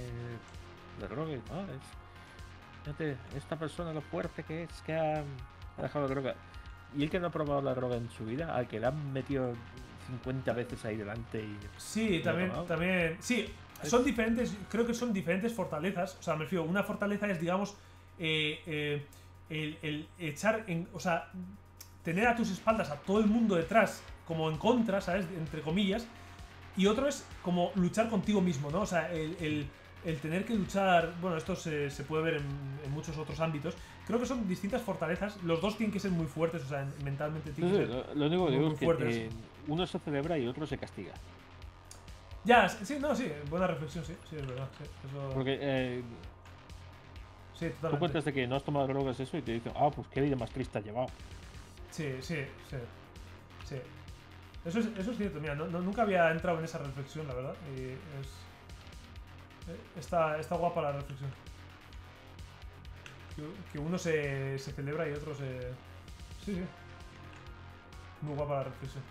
la droga y no, es, fíjate, esta persona lo fuerte que es que ha, ha dejado la droga. Y el que no ha probado la droga en su vida, al que la han metido 50 veces ahí delante y Sí, ¿Lo también, también. Sí, son diferentes, creo que son diferentes fortalezas. O sea, me refiero, una fortaleza es, digamos, eh, eh, el, el echar en. O sea, tener a tus espaldas a todo el mundo detrás, como en contra, ¿sabes? Entre comillas. Y otro es como luchar contigo mismo, ¿no? O sea, el, el- el tener que luchar. Bueno, esto se, se puede ver en, en muchos otros ámbitos. Creo que son distintas fortalezas. Los dos tienen que ser muy fuertes, o sea, en- mentalmente tienen Sí, que ser. lo, único que muy digo es que fuertes. eh, uno se celebra y otro se castiga. Ya, sí, no, sí, buena reflexión, sí, sí, es verdad. Sí, eso, Porque eh, sí, tú cuentas de que no has tomado drogas eso y te dicen, ah, pues qué vida más triste has llevado. Sí, sí, sí. sí. Eso, es, eso es cierto, mira, no- no- nunca había entrado en esa reflexión, la verdad. Y es. eh, Está, está guapa la reflexión. Que, que uno se, se celebra y otro se. Sí, sí. Muy guapa la reflexión.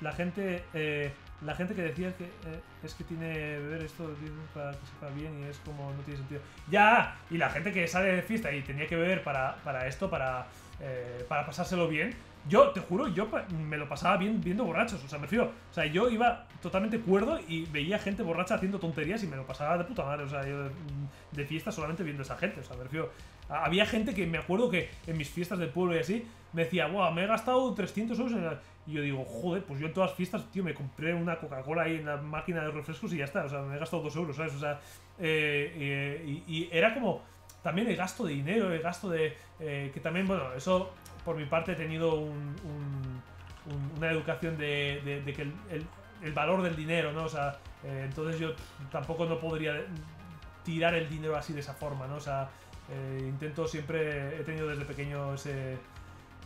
La gente. eh, la gente que decía que eh, es que tiene beber esto para que sepa bien y es como no tiene sentido. ¡Ya! Y la gente que sale de fiesta y tenía que beber para, para esto, para, eh, para pasárselo bien. Yo, te juro, yo me lo pasaba bien viendo borrachos. O sea, me refiero. O sea, yo iba totalmente cuerdo y veía gente borracha haciendo tonterías y me lo pasaba de puta madre. O sea, yo mm, de fiesta solamente viendo esa gente. O sea, me refiero. Había gente que me acuerdo que en mis fiestas del pueblo y así me decía, Buah, me he gastado 300 euros en la-". Y yo digo, joder, pues yo en todas las fiestas, tío, me compré una Coca-Cola ahí en la máquina de refrescos y ya está. O sea, me he gastado 2 euros, ¿sabes? O sea, eh, eh, y, y era como también el gasto de dinero, el gasto de. eh, que también, bueno, eso por mi parte he tenido un- un- un- una educación de, que el, valor del dinero, ¿no? O sea, eh, entonces yo tampoco no podría tirar el dinero así de esa forma, ¿no? O sea, eh, intento siempre, he tenido desde pequeño ese,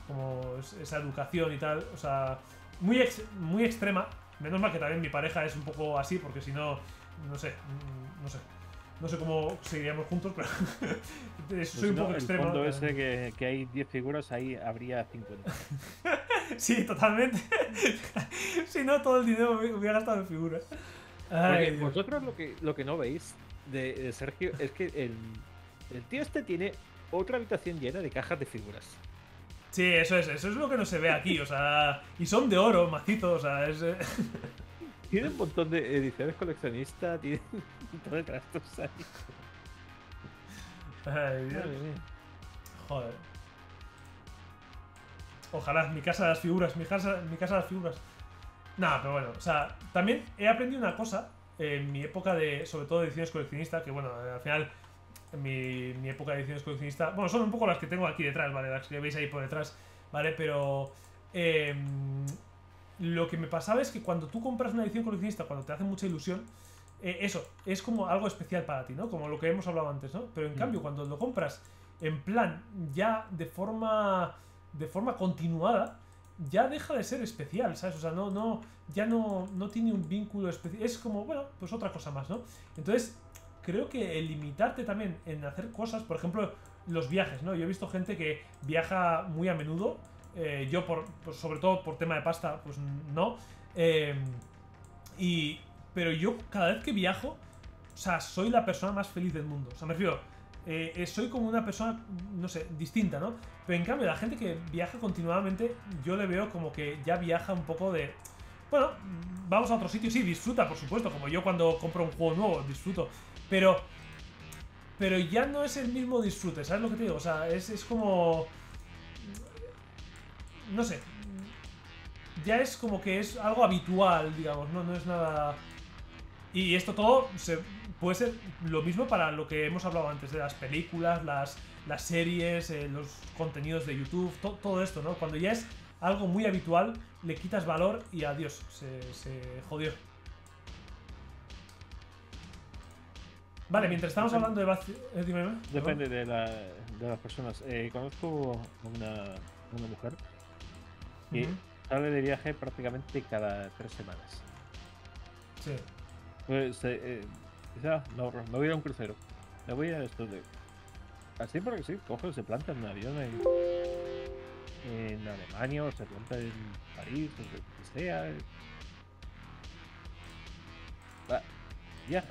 como es- esa educación y tal, o sea, muy, muy extrema. Menos mal que también mi pareja es un poco así, porque si no, no sé, mm, no sé. No sé cómo seguiríamos juntos, pero soy un no, poco el extremo. fondo ¿no? ese que, que hay 10 figuras, ahí habría 50. Sí, totalmente. si no, todo el dinero me hubiera gastado en figuras. Ay, vosotros lo que, lo que no veis de, de Sergio es que el, el tío este tiene otra habitación llena de cajas de figuras. Sí, eso es, eso es lo que no se ve aquí, o sea, y son de oro, macizo, o sea, es... eh, Tiene un montón de ediciones coleccionistas, tiene un montón de trastos ahí. Ay, Dios. Joder. Ojalá, mi casa de las figuras, mi casa, mi casa de las figuras. Nada, pero bueno, o sea, también he aprendido una cosa en mi época de, sobre todo de ediciones coleccionistas, que bueno, al final, en mi, mi época de ediciones coleccionistas, bueno, son un poco las que tengo aquí detrás, ¿vale? Las que veis ahí por detrás. ¿vale? Pero em, lo que me pasaba es que cuando tú compras una edición coleccionista, cuando te hace mucha ilusión, eh, eso, es como algo especial para ti, ¿no? Como lo que hemos hablado antes, ¿no? Pero en Mm. cambio, cuando lo compras en plan ya de forma de forma continuada, ya deja de ser especial, ¿sabes? O sea, no, no, ya no, no tiene un vínculo especial. Es como, bueno, pues otra cosa más, ¿no? Entonces, creo que el limitarte también en hacer cosas, por ejemplo, los viajes, ¿no? Yo he visto gente que viaja muy a menudo. eh, yo, por, pues, sobre todo por tema de pasta, pues no. eh, y, pero yo cada vez que viajo, o sea, soy la persona más feliz del mundo. O sea, me refiero, eh, eh, soy como una persona, no sé, distinta, ¿no? Pero en cambio, la gente que viaja continuamente, yo le veo como que ya viaja un poco de. Bueno, vamos a otro sitio, sí, disfruta, por supuesto, como yo cuando compro un juego nuevo, disfruto. Pero. Pero ya no es el mismo disfrute, ¿sabes lo que te digo? O sea, es, es como. No sé. Ya es como que es algo habitual, digamos, no, no es nada. Y esto todo se, puede ser lo mismo para lo que hemos hablado antes de las películas, las, las series, eh, los contenidos de YouTube, to- todo esto, ¿no? Cuando ya es algo muy habitual, le quitas valor y adiós, se, se jodió. Vale, mientras estamos hablando de... vaci- eh, dime. Depende de, la, de las personas. Eh, conozco a una, una mujer que Ujú, sale de viaje prácticamente cada tres semanas. Sí. Pues, eh, eh, dice, "Ah, me voy a ir a un crucero. Me voy a esto de. Así porque sí, coge, se planta en un avión en, en Alemania o se planta en París o lo que sea. Va, viaja,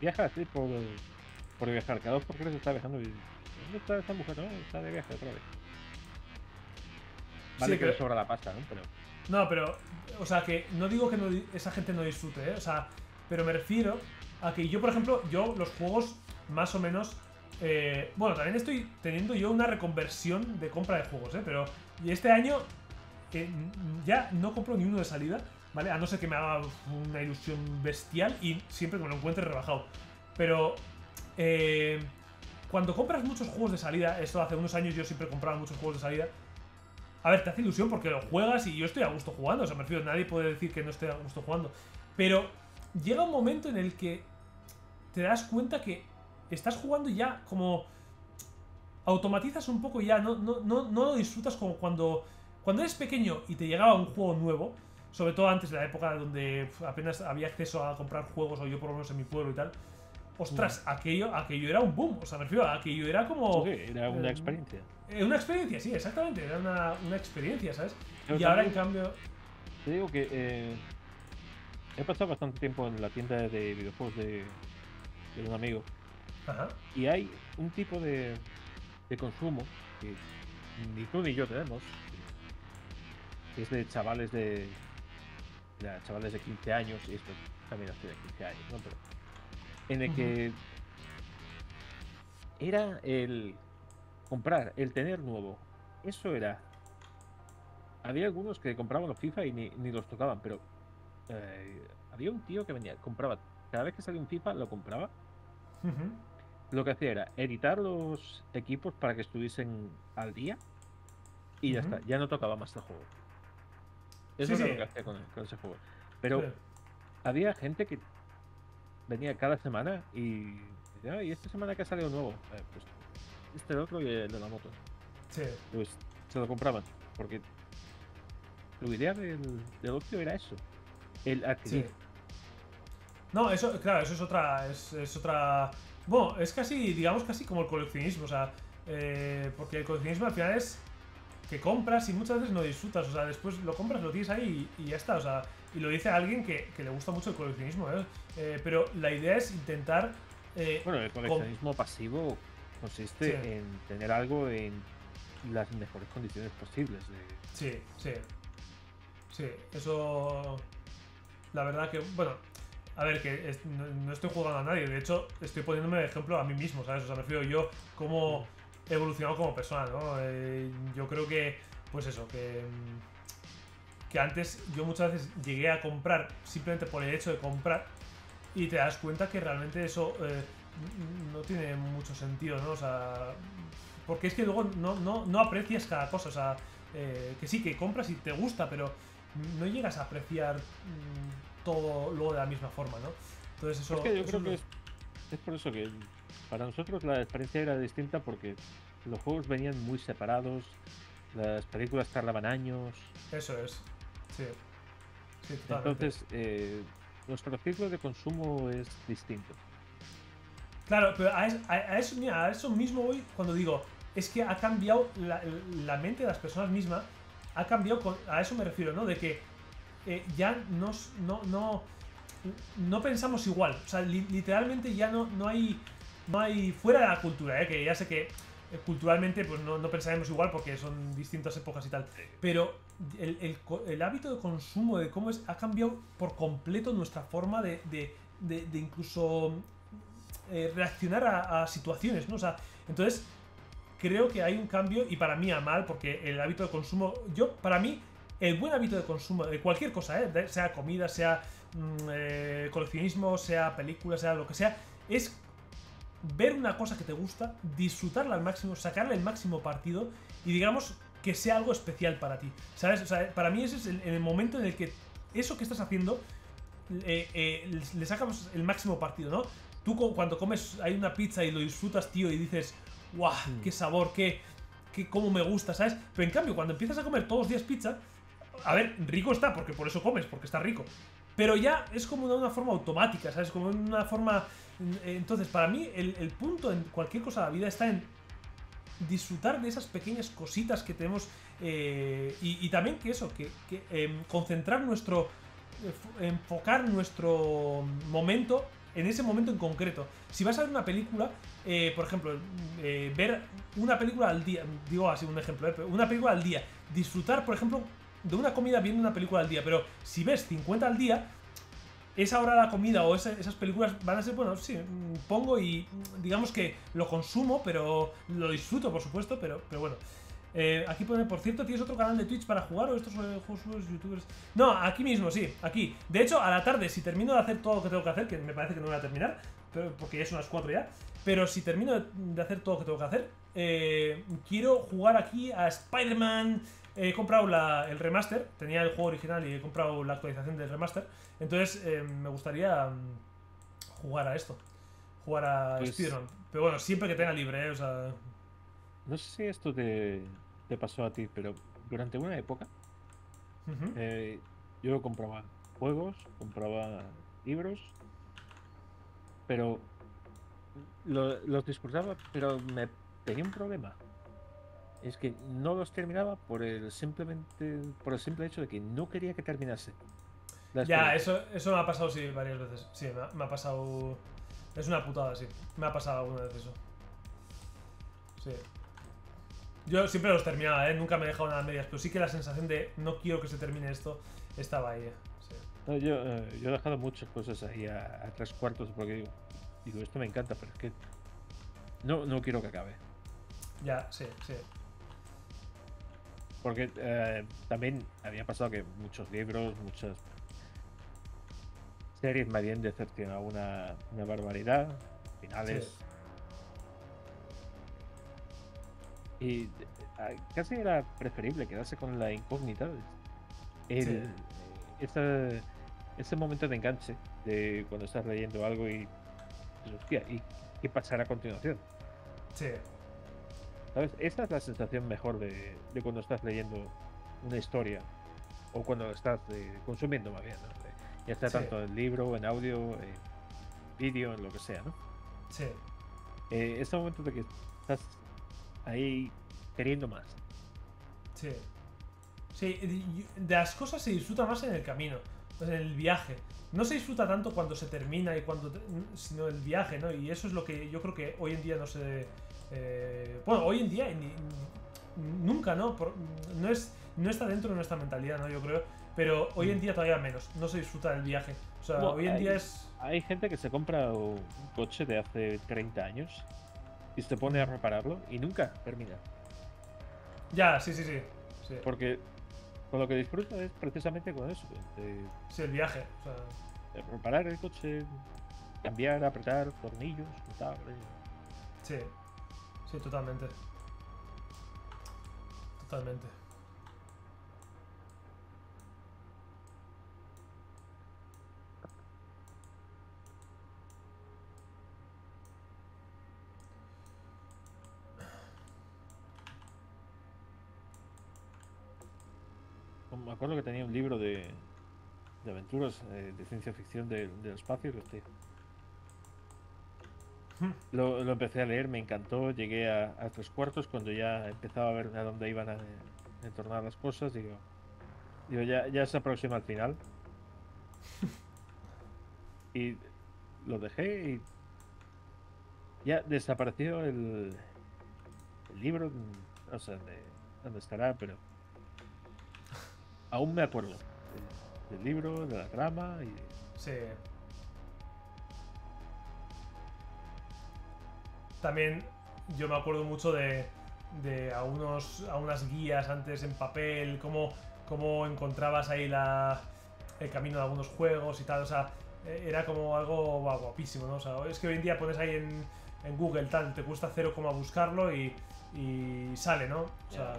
viaja así por, por viajar. Cada dos por tres está viajando y. ¿Dónde está esta mujer? No, está de viaje otra vez. Vale Sí, que le pero- sobra la pasta, ¿no? Pero. No, pero, o sea, que no digo que no esa gente no disfrute, ¿eh? O sea, pero me refiero a que yo, por ejemplo, yo los juegos más o menos... eh, bueno, también estoy teniendo yo una reconversión de compra de juegos, ¿eh? Pero este año eh, ya no compro ni uno de salida, ¿vale? A no ser que me haga una ilusión bestial y siempre que me lo encuentre rebajado. Pero eh, cuando compras muchos juegos de salida, esto hace unos años yo siempre compraba muchos juegos de salida, a ver, te hace ilusión porque lo juegas y yo estoy a gusto jugando. O sea, me refiero, nadie puede decir que no esté a gusto jugando. Pero llega un momento en el que te das cuenta que estás jugando y ya como automatizas un poco ya, no, no, no, no lo disfrutas como cuando, cuando eres pequeño y te llegaba un juego nuevo, sobre todo antes de la época donde apenas había acceso a comprar juegos, o yo por lo menos en mi pueblo y tal. Ostras, aquello, aquello era un boom. O sea, me refiero, aquello era como. Sí, era una eh, experiencia. eh, Una experiencia, sí, exactamente. Era una, una experiencia, ¿sabes? Pero y ahora, en cambio. Te digo que eh, he pasado bastante tiempo en la tienda de videojuegos de, de un amigo Ajá. y hay un tipo de, de consumo que ni tú ni yo tenemos, que es de chavales de, de chavales de 15 años y esto también hace de 15 años, ¿no? Pero en el que era el comprar, el tener nuevo, eso era había algunos que compraban los FIFA y ni, ni los tocaban, pero eh, había un tío que venía, compraba, cada vez que salía un FIFA lo compraba. Lo que hacía era editar los equipos para que estuviesen al día y ya está, ya no tocaba más el juego. Eso Sí, sí. lo que hacía con, con ese juego. Pero Sí. había gente que venía cada semana y decía, "Ah, ¿y esta semana que ha salido nuevo? "Eh, pues este, el otro y el de la moto. Sí. Pues se lo compraban, porque la idea del, del ocio era eso, el adquirir. Sí. No, eso, claro, eso es otra. Es, es otra. Bueno, es casi, digamos, casi como el coleccionismo. O sea, eh, porque el coleccionismo al final es que compras y muchas veces no disfrutas. O sea, después lo compras, lo tienes ahí y, y ya está. O sea, y lo dice alguien que, que le gusta mucho el coleccionismo. ¿eh? Eh, pero la idea es intentar. eh, Bueno, el coleccionismo pasivo consiste Sí. en tener algo en las mejores condiciones posibles. De... Sí, sí. Sí, eso. La verdad que, bueno, a ver, que no, no estoy jugando a nadie. De hecho, estoy poniéndome de ejemplo a mí mismo, ¿sabes? O sea, me refiero yo cómo he evolucionado como persona, ¿no? Eh, yo creo que, pues eso, que. mm, Que antes yo muchas veces llegué a comprar simplemente por el hecho de comprar y te das cuenta que realmente eso eh, no tiene mucho sentido, ¿no? O sea, porque es que luego no, no, no aprecias cada cosa, o sea, eh, que sí, que compras y te gusta, pero no llegas a apreciar mm, todo luego de la misma forma, ¿no? Entonces eso... Es que yo eso creo que es, es por eso que para nosotros la experiencia era distinta porque los juegos venían muy separados, las películas tardaban años, Eso es. Sí. Entonces eh, nuestro ciclo de consumo es distinto. Claro, pero a, es- a- a eso, mira, a eso mismo voy cuando digo, es que ha cambiado la, la mente de las personas mismas, ha cambiado, con- a eso me refiero, ¿no? De que eh, ya no, s- no, no, no pensamos igual, o sea, li- literalmente ya no, no hay, no hay, fuera de la cultura, ¿eh? Que ya sé que eh, culturalmente pues no, no pensaremos igual porque son distintas épocas y tal, pero el, el co- el hábito de consumo de cómo es, ha cambiado por completo nuestra forma de, de- de- de incluso eh, reaccionar a, a situaciones, ¿no? O sea, entonces creo que hay un cambio y para mí a mal, porque el hábito de consumo, yo, para mí, el buen hábito de consumo de cualquier cosa, ¿eh? sea comida, sea mm, eh, coleccionismo, sea película, sea lo que sea, es ver una cosa que te gusta, disfrutarla al máximo, sacarle el máximo partido y digamos que sea algo especial para ti, ¿sabes? O sea, para mí ese es el, momento en el que eso que estás haciendo eh, eh, le sacamos el máximo partido, ¿no? Tú cuando comes, hay una pizza y lo disfrutas, tío, y dices, ¡guau! ¡Qué sabor! ¡Qué, qué cómo me gusta! ¿Sabes? Pero en cambio, cuando empiezas a comer todos los días pizza, a ver, rico está, porque por eso comes, porque está rico. Pero ya es como de una forma automática, ¿sabes? Como una forma... Entonces, para mí, el, el punto en cualquier cosa de la vida está en disfrutar de esas pequeñas cositas que tenemos eh, y, y también que eso, que, que, em, concentrar nuestro, eh, enfocar nuestro momento en ese momento en concreto. Si vas a ver una película, eh, por ejemplo, eh, ver una película al día, digo así un ejemplo, eh, una película al día, disfrutar, por ejemplo, de una comida viendo una película al día, pero si ves 50 al día, esa hora la comida o esa- esas películas van a ser, bueno, sí, mm, pongo y mm, digamos que lo consumo, pero lo disfruto, por supuesto, pero, pero bueno. Eh, aquí pone, por cierto, ¿tienes otro canal de Twitch para jugar o estos eh, juegos youtubers? No, aquí mismo, sí, aquí. De hecho, a la tarde, si termino de hacer todo lo que tengo que hacer, que me parece que no voy a terminar, pero, porque ya son las 4 ya, pero si termino de, de hacer todo lo que tengo que hacer, eh, quiero jugar aquí a Spider-Man. He comprado la- el remaster, tenía el juego original y he comprado la actualización del remaster. Entonces eh, me gustaría mm, jugar a esto. Jugar a Pues- Spider-Man. Pero bueno, siempre que tenga libre, ¿eh? o sea. No sé si esto te, te pasó a ti, pero durante una época eh, yo compraba juegos, compraba libros, pero lo- los disfrutaba, pero me tenía un problema. Es que no los terminaba por el simplemente por el simple hecho de que no quería que terminase. Ya, eso, eso me ha pasado, sí, varias veces. Sí, me ha, me ha pasado. Es una putada, sí. Me ha pasado alguna vez eso. Sí. Yo siempre los terminaba, ¿eh? Nunca me he dejado nada a medias, pero sí que la sensación de no quiero que se termine esto estaba ahí. ¿eh? Sí. No, yo, eh, yo he dejado muchas cosas ahí a, a tres cuartos porque digo, digo, esto me encanta, pero es que no, no quiero que acabe. Ya, sí, sí. Porque eh, también había pasado que muchos libros, muchas series me habían decepcionado una, una barbaridad, finales. Y eh, casi era preferible quedarse con la incógnita. El, Sí. ese, ese momento de enganche de cuando estás leyendo algo y, pues, ¿y qué pasará a continuación? Sí. ¿Sabes? Esa es la sensación mejor de, de cuando estás leyendo una historia o cuando estás eh, consumiendo más bien, ¿no? De- ya Sí. tanto en libro, en audio, en vídeo, en lo que sea, ¿no? Sí. Eh, ese momento de que estás ahí queriendo más. Sí. Sí, de las cosas se disfruta más en el camino, pues en el viaje. No se disfruta tanto cuando se termina y cuando. sino el viaje, ¿no? Y eso es lo que yo creo que hoy en día no se. eh, bueno, hoy en día ni- nunca, ¿no? Por- no, es, no está dentro de nuestra mentalidad, ¿no? Yo creo. Pero hoy en día todavía menos. No se disfruta del viaje. O sea, No, hoy en hay- día es. Hay gente que se compra un coche de hace 30 años y se pone a repararlo y nunca termina. Ya, sí, sí, sí. Sí, Porque con lo que disfruta es precisamente con eso, de, sí, el viaje. O sea, de reparar el coche, cambiar, apretar tornillos, tal, sí. Sí, totalmente. Totalmente. Me acuerdo que tenía un libro de, de aventuras eh, de ciencia ficción del espacio y lo, hmm. lo, lo, empecé a leer, me encantó, llegué a, a, tres cuartos cuando ya empezaba a ver a dónde iban a, entornar las cosas, digo, digo ya, ya se aproxima al final. y lo dejé y ya desapareció el, el libro, no sé dónde estará, pero aún me acuerdo del libro, de la trama y... Sí. También yo me acuerdo mucho de, de a, unos, a unas guías antes en papel, cómo, cómo encontrabas ahí la, el camino de algunos juegos y tal, o sea, e, era como algo guapísimo, ¿no? O sea, es que hoy en día pones ahí en, en Google tal, te cuesta cero como buscarlo y, y sale, ¿no? O sea,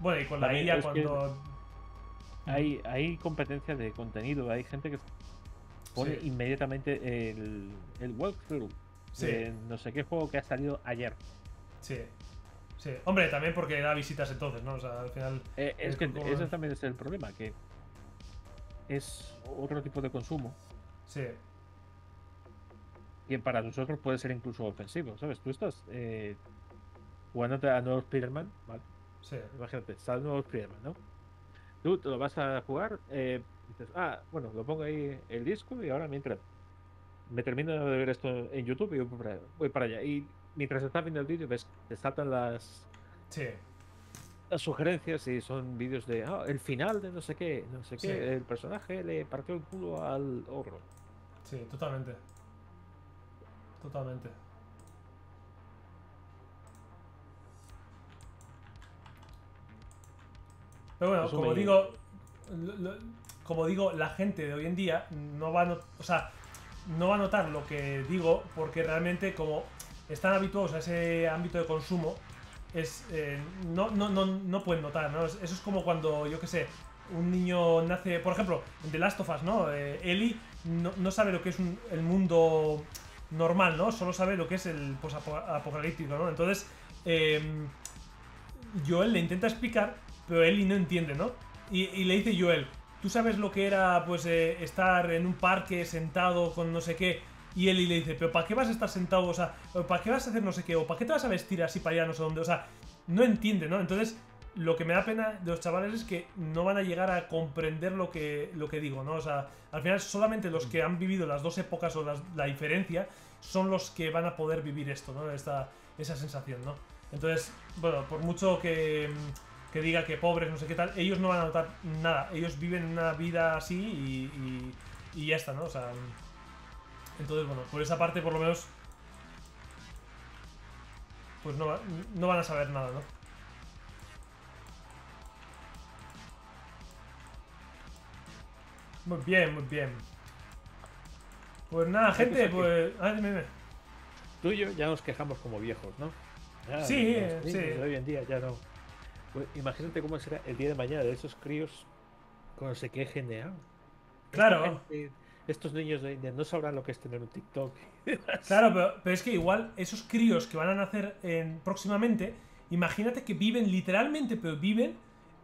bueno, y con la guía cuando hay, hay competencia de contenido, hay gente que pone inmediatamente el, el walkthrough de no sé qué juego que ha salido ayer. Sí. Sí. Hombre, también porque da visitas entonces, ¿no? O sea, al final. Eh, es, que ese también es el problema, que es otro tipo de consumo. Sí. Y para nosotros puede ser incluso ofensivo, ¿sabes? Tú estás eh, jugándote a nuevo Spider-Man, ¿vale? Sí. Imagínate, el nuevo Spider-Man, ¿no? Tú te lo vas a jugar, eh, dices, ah, bueno, lo pongo ahí el disco y ahora mientras me termino de ver esto en YouTube y voy para, allá. Y mientras estás viendo el vídeo, ves, te saltan las, sí. las sugerencias y son vídeos de, ah, el final de no sé qué, no sé qué, el personaje le partió el culo al ogro. Sí, totalmente. Totalmente. Pero bueno, como digo, como digo, la gente de hoy en día no va a, o sea, no va a notar lo que digo porque realmente como están habituados a ese ámbito de consumo, es, eh, no, no, no, no, pueden notar, ¿no? Eso es como cuando, yo qué sé, un niño nace, por ejemplo, en The Last of Us, ¿no? Eh, Ellie no, sabe lo que es el mundo normal, ¿no? Solo sabe lo que es el apocalíptico, ¿no? Entonces, eh, Joel le intenta explicar pero Ellie no entiende, ¿no? Y, le dice Joel, ¿tú sabes lo que era pues eh, estar en un parque sentado con no sé qué? Y Ellie le dice, pero ¿para qué vas a estar sentado? O sea, ¿para qué vas a hacer no sé qué? ¿O para qué te vas a vestir así para ir a no sé dónde? O sea, no entiende, ¿no? Entonces, lo que me da pena de los chavales es que no van a llegar a comprender lo que, lo que digo, ¿no? O sea, al final solamente los que han vivido las dos épocas o la diferencia son los que van a poder vivir esto, ¿no? Esta, esa sensación, ¿no? Entonces, bueno, por mucho que que diga que pobres, no sé qué tal, ellos no van a notar nada. Ellos viven una vida así y, y, ya está, ¿no? O sea, entonces, bueno, por esa parte por lo menos, pues no, no van a saber nada, ¿no? Muy bien, muy bien. Pues nada, gente, pues... A ver, dime, dime. Tú y yo ya nos quejamos como viejos, ¿no? sí, sí. hoy en día ya no. Pues imagínate cómo será el día de mañana de esos críos cuando se quejen de ah, Claro. estos niños de India no sabrán lo que es tener un TikTok. claro, pero, es que igual esos críos que van a nacer en, próximamente, imagínate que viven literalmente, pero viven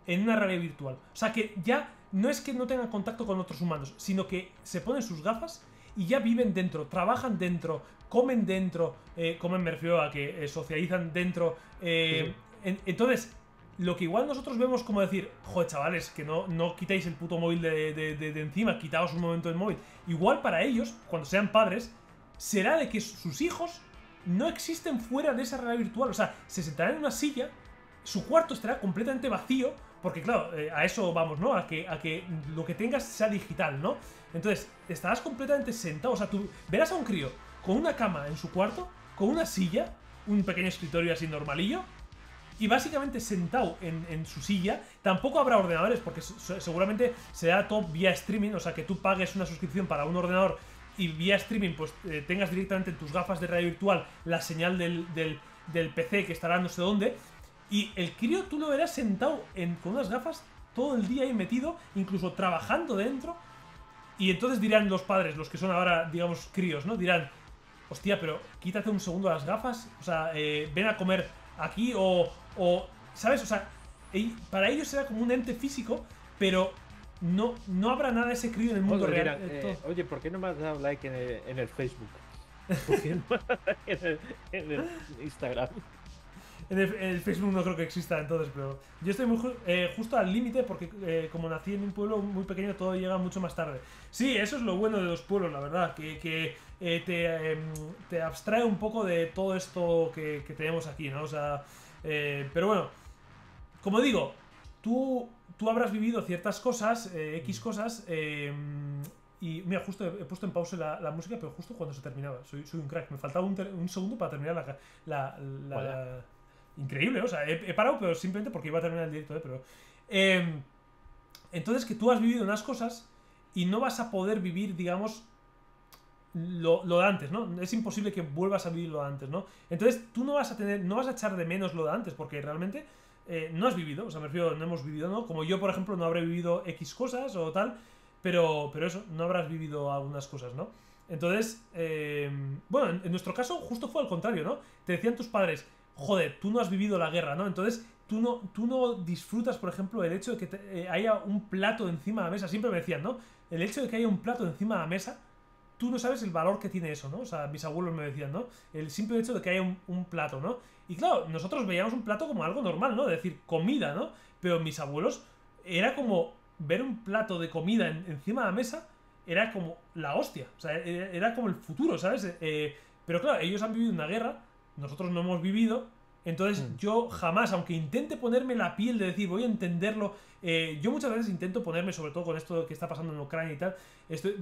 en una realidad virtual. O sea que ya no es que no tengan contacto con otros humanos, sino que se ponen sus gafas y ya viven dentro, trabajan dentro, comen dentro, eh, comen me refiero a que eh, socializan dentro. Eh, entonces, lo que igual nosotros vemos como decir, joder, chavales, que no, no quitáis el puto móvil de, de, encima, quitaos un momento el móvil. Igual para ellos, cuando sean padres, será de que sus hijos no existen fuera de esa realidad virtual. O sea, se sentarán en una silla, su cuarto estará completamente vacío, porque claro, eh, a eso vamos, ¿no? A que, a que lo que tengas sea digital, ¿no? Entonces, estarás completamente sentado. O sea, tú verás a un crío con una cama en su cuarto, con una silla, un pequeño escritorio así normalillo, y básicamente sentado en, su silla. Tampoco habrá ordenadores porque seguramente será todo vía streaming, o sea que tú pagues una suscripción para un ordenador y vía streaming pues eh, tengas directamente en tus gafas de radio virtual la señal del, del, PC que estará no sé dónde. Y el crío tú lo verás sentado en, con unas gafas todo el día ahí metido, incluso trabajando dentro. Y entonces dirán los padres, los que son ahora, digamos, críos, ¿no? Dirán, hostia, pero quítate un segundo las gafas, o sea, eh, ven a comer aquí o, o, ¿sabes? O sea, para ellos será como un ente físico pero no, no habrá nada de ese crío en el mundo Oye, real. Eh, eh, oye, ¿por qué no me has dado like en el, en el Facebook? ¿Por qué no me has dado like en el, en el Instagram? En el, en el Facebook no creo que exista entonces, pero yo estoy muy ju- eh, justo al límite porque eh, como nací en un pueblo muy pequeño todo llega mucho más tarde. Sí, eso es lo bueno de los pueblos, la verdad, que, que, eh, te, em, te abstrae un poco de todo esto que, que tenemos aquí, ¿no? O sea, eh, pero bueno, como digo, tú, tú habrás vivido ciertas cosas, eh, X cosas, eh, y mira, justo he, he puesto en pausa la, la música, pero justo cuando se terminaba. Soy, soy un crack, me faltaba un, ter- un segundo para terminar la... Increíble, o sea, he, he parado, pero simplemente porque iba a terminar el directo, ¿eh? Pero, eh, entonces que tú has vivido unas cosas y no vas a poder vivir, digamos, lo, de antes, ¿no? Es imposible que vuelvas a vivir lo de antes, ¿no? Entonces tú no vas a tener, no vas a echar de menos lo de antes, porque realmente eh, no has vivido, o sea, me refiero, no hemos vivido, ¿no? Como yo, por ejemplo, no habré vivido X cosas o tal, pero, pero eso, no habrás vivido algunas cosas, ¿no? Entonces, eh, bueno, en, en nuestro caso justo fue al contrario, ¿no? Te decían tus padres, joder, tú no has vivido la guerra, ¿no? Entonces, tú no, tú no disfrutas, por ejemplo, el hecho de que te- eh, haya un plato encima de la mesa, siempre me decían, ¿no? El hecho de que haya un plato encima de la mesa, tú no sabes el valor que tiene eso, ¿no? O sea, mis abuelos me decían, ¿no? El simple hecho de que haya un, un plato, ¿no? Y claro, nosotros veíamos un plato como algo normal, ¿no? Es decir, comida, ¿no? Pero mis abuelos era como ver un plato de comida en- encima de la mesa, era como la hostia, o sea, era, era como el futuro, ¿sabes? Eh, pero claro, ellos han vivido una guerra, nosotros no hemos vivido, entonces Mm. yo jamás, aunque intente ponerme la piel de decir, voy a entenderlo, eh, yo muchas veces intento ponerme, sobre todo con esto que está pasando en Ucrania y tal,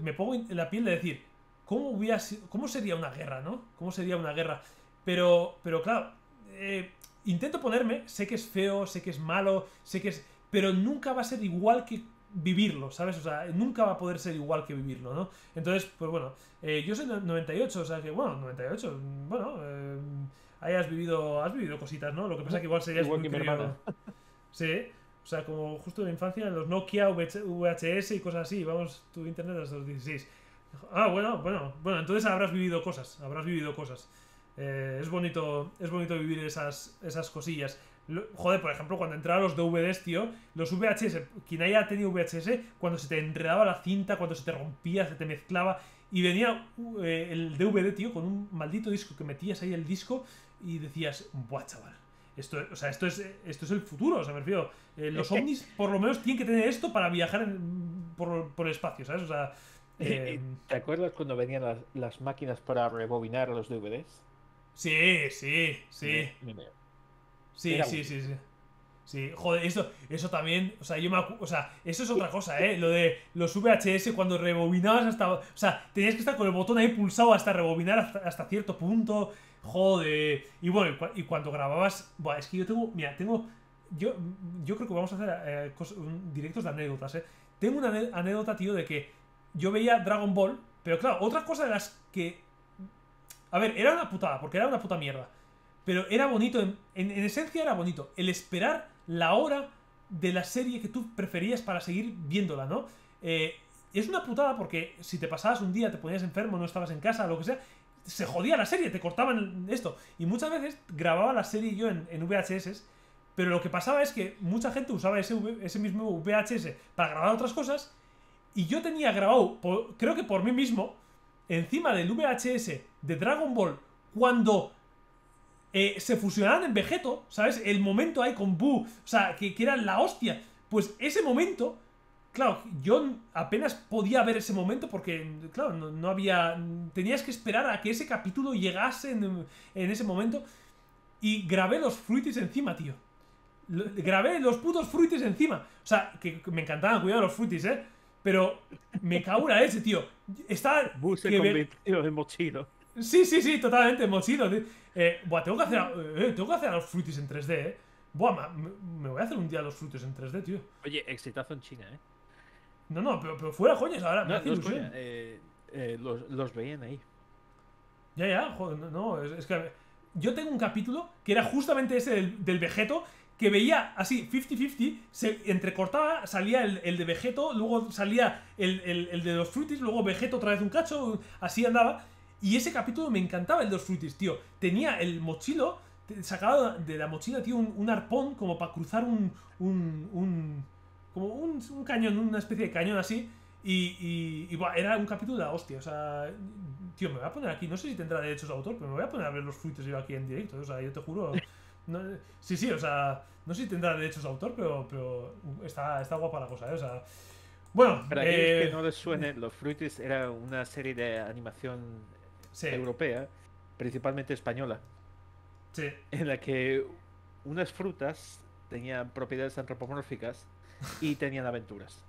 me pongo en la piel de decir, ¿cómo, hubiera ¿cómo sería una guerra, no? ¿Cómo sería una guerra? Pero, pero claro, eh, intento ponerme, sé que es feo, sé que es malo, sé que es... Pero nunca va a ser igual que vivirlo, ¿sabes? O sea, nunca va a poder ser igual que vivirlo, ¿no? Entonces, pues bueno, eh, yo soy no- 98, o sea que, bueno, 98, bueno, eh, ahí has vivido, has vivido cositas, ¿no? Lo que pasa que igual serías Igual muy que mi hermana. Sí, o sea, como justo en la infancia, los Nokia, VH VHS y cosas así, vamos, tu internet hasta los 16. Ah, bueno, bueno, bueno, entonces habrás vivido cosas, habrás vivido cosas. Eh, es bonito, es bonito vivir esas, esas cosillas. Lo- joder, por ejemplo, cuando entraban los DVDs, tío, los VHS, quien haya tenido VHS, cuando se te enredaba la cinta, cuando se te rompía, se te mezclaba, y venía uh, eh, el DVD, tío, con un maldito disco que metías ahí el disco y decías, buah, chaval. Esto, o sea, esto es, esto es el futuro, o sea, me refiero. eh, los ovnis, por lo menos, tienen que tener esto para viajar en- por, por el espacio, ¿sabes? O sea. eh, ¿Te acuerdas cuando venían las, las máquinas para rebobinar los DVDs? sí, sí, sí. Me- me- Sí, sí, útil. sí, sí. Sí, joder, eso, eso también, o sea, yo me o sea, eso es otra cosa, ¿eh? Lo de los VHS cuando rebobinabas hasta, o sea, tenías que estar con el botón ahí pulsado hasta rebobinar hasta, hasta cierto punto, joder, y bueno, y, cua- y cuando grababas, buah, es que yo tengo, mira, tengo, yo, yo creo que vamos a hacer eh, directos de anécdotas, ¿eh? Tengo una anécdota, tío, de que yo veía Dragon Ball, pero claro, otra cosa de las que, a ver, era una putada, porque era una puta mierda. Pero era bonito, en, en- en esencia era bonito. El esperar la hora de la serie que tú preferías para seguir viéndola, ¿no? Eh, es una putada porque si te pasabas un día, te ponías enfermo, no estabas en casa, lo que sea, se jodía la serie, te cortaban esto. Y muchas veces grababa la serie yo en, en VHS, pero lo que pasaba es que mucha gente usaba ese, ese mismo VHS para grabar otras cosas, y yo tenía grabado, creo que por mí mismo, encima del VHS de Dragon Ball, cuando eh, se fusionaban en Vegeto, ¿sabes? El momento ahí con Buu, o sea, que, que era la hostia. Pues ese momento, claro, yo apenas podía ver ese momento porque, claro, no, no había. Tenías que esperar a que ese capítulo llegase en, en ese momento. Y grabé los fruitis encima, tío. Lo- grabé los putos fruitis encima. O sea, que, que me encantaban, cuidado los fruitis, ¿eh? Pero me la leche, tío. Está. Bus se convirtió en mochilo. Sí, sí, sí, totalmente, mochilo. tío. Eh, buah, tengo que hacer, a- eh, tengo que hacer a los fruitis en 3D, eh. Buah, ma- me, me voy a hacer un día los fruitis en 3D, tío. Oye, exitazo en China, ¿eh? No, no, pero, pero fuera coñas, ahora me hace no ilusión. coña, eh, eh, los, los veían ahí. Ya, ya, joder, no, no, es, es que yo tengo un capítulo que era justamente ese del, del Vegeto, que veía así, 50-50, se entrecortaba, salía el, el de Vegeto, luego salía el, el- el de los Fruities, luego Vegeto otra vez un cacho, así andaba. Y ese capítulo me encantaba el de los Fruities, tío. Tenía el mochilo, sacaba de la mochila, tío, un, un arpón como para cruzar un, un, un como un, un cañón, una especie de cañón así. Y, y, y, buah, era un capítulo de la hostia. O sea, tío, me voy a poner aquí. No sé si tendrá derechos de autor, pero me voy a poner a ver los frutos yo aquí en directo. O sea, yo te juro. no- sí, sí, o sea, no sé si tendrá derechos de autor, pero, pero está, está guapa la cosa, ¿eh? O sea, bueno, Para aquellos eh, que no les suene, Los Fruities era una serie de animación sí, europea, principalmente española, sí, en la que unas frutas tenían propiedades antropomórficas y tenían aventuras.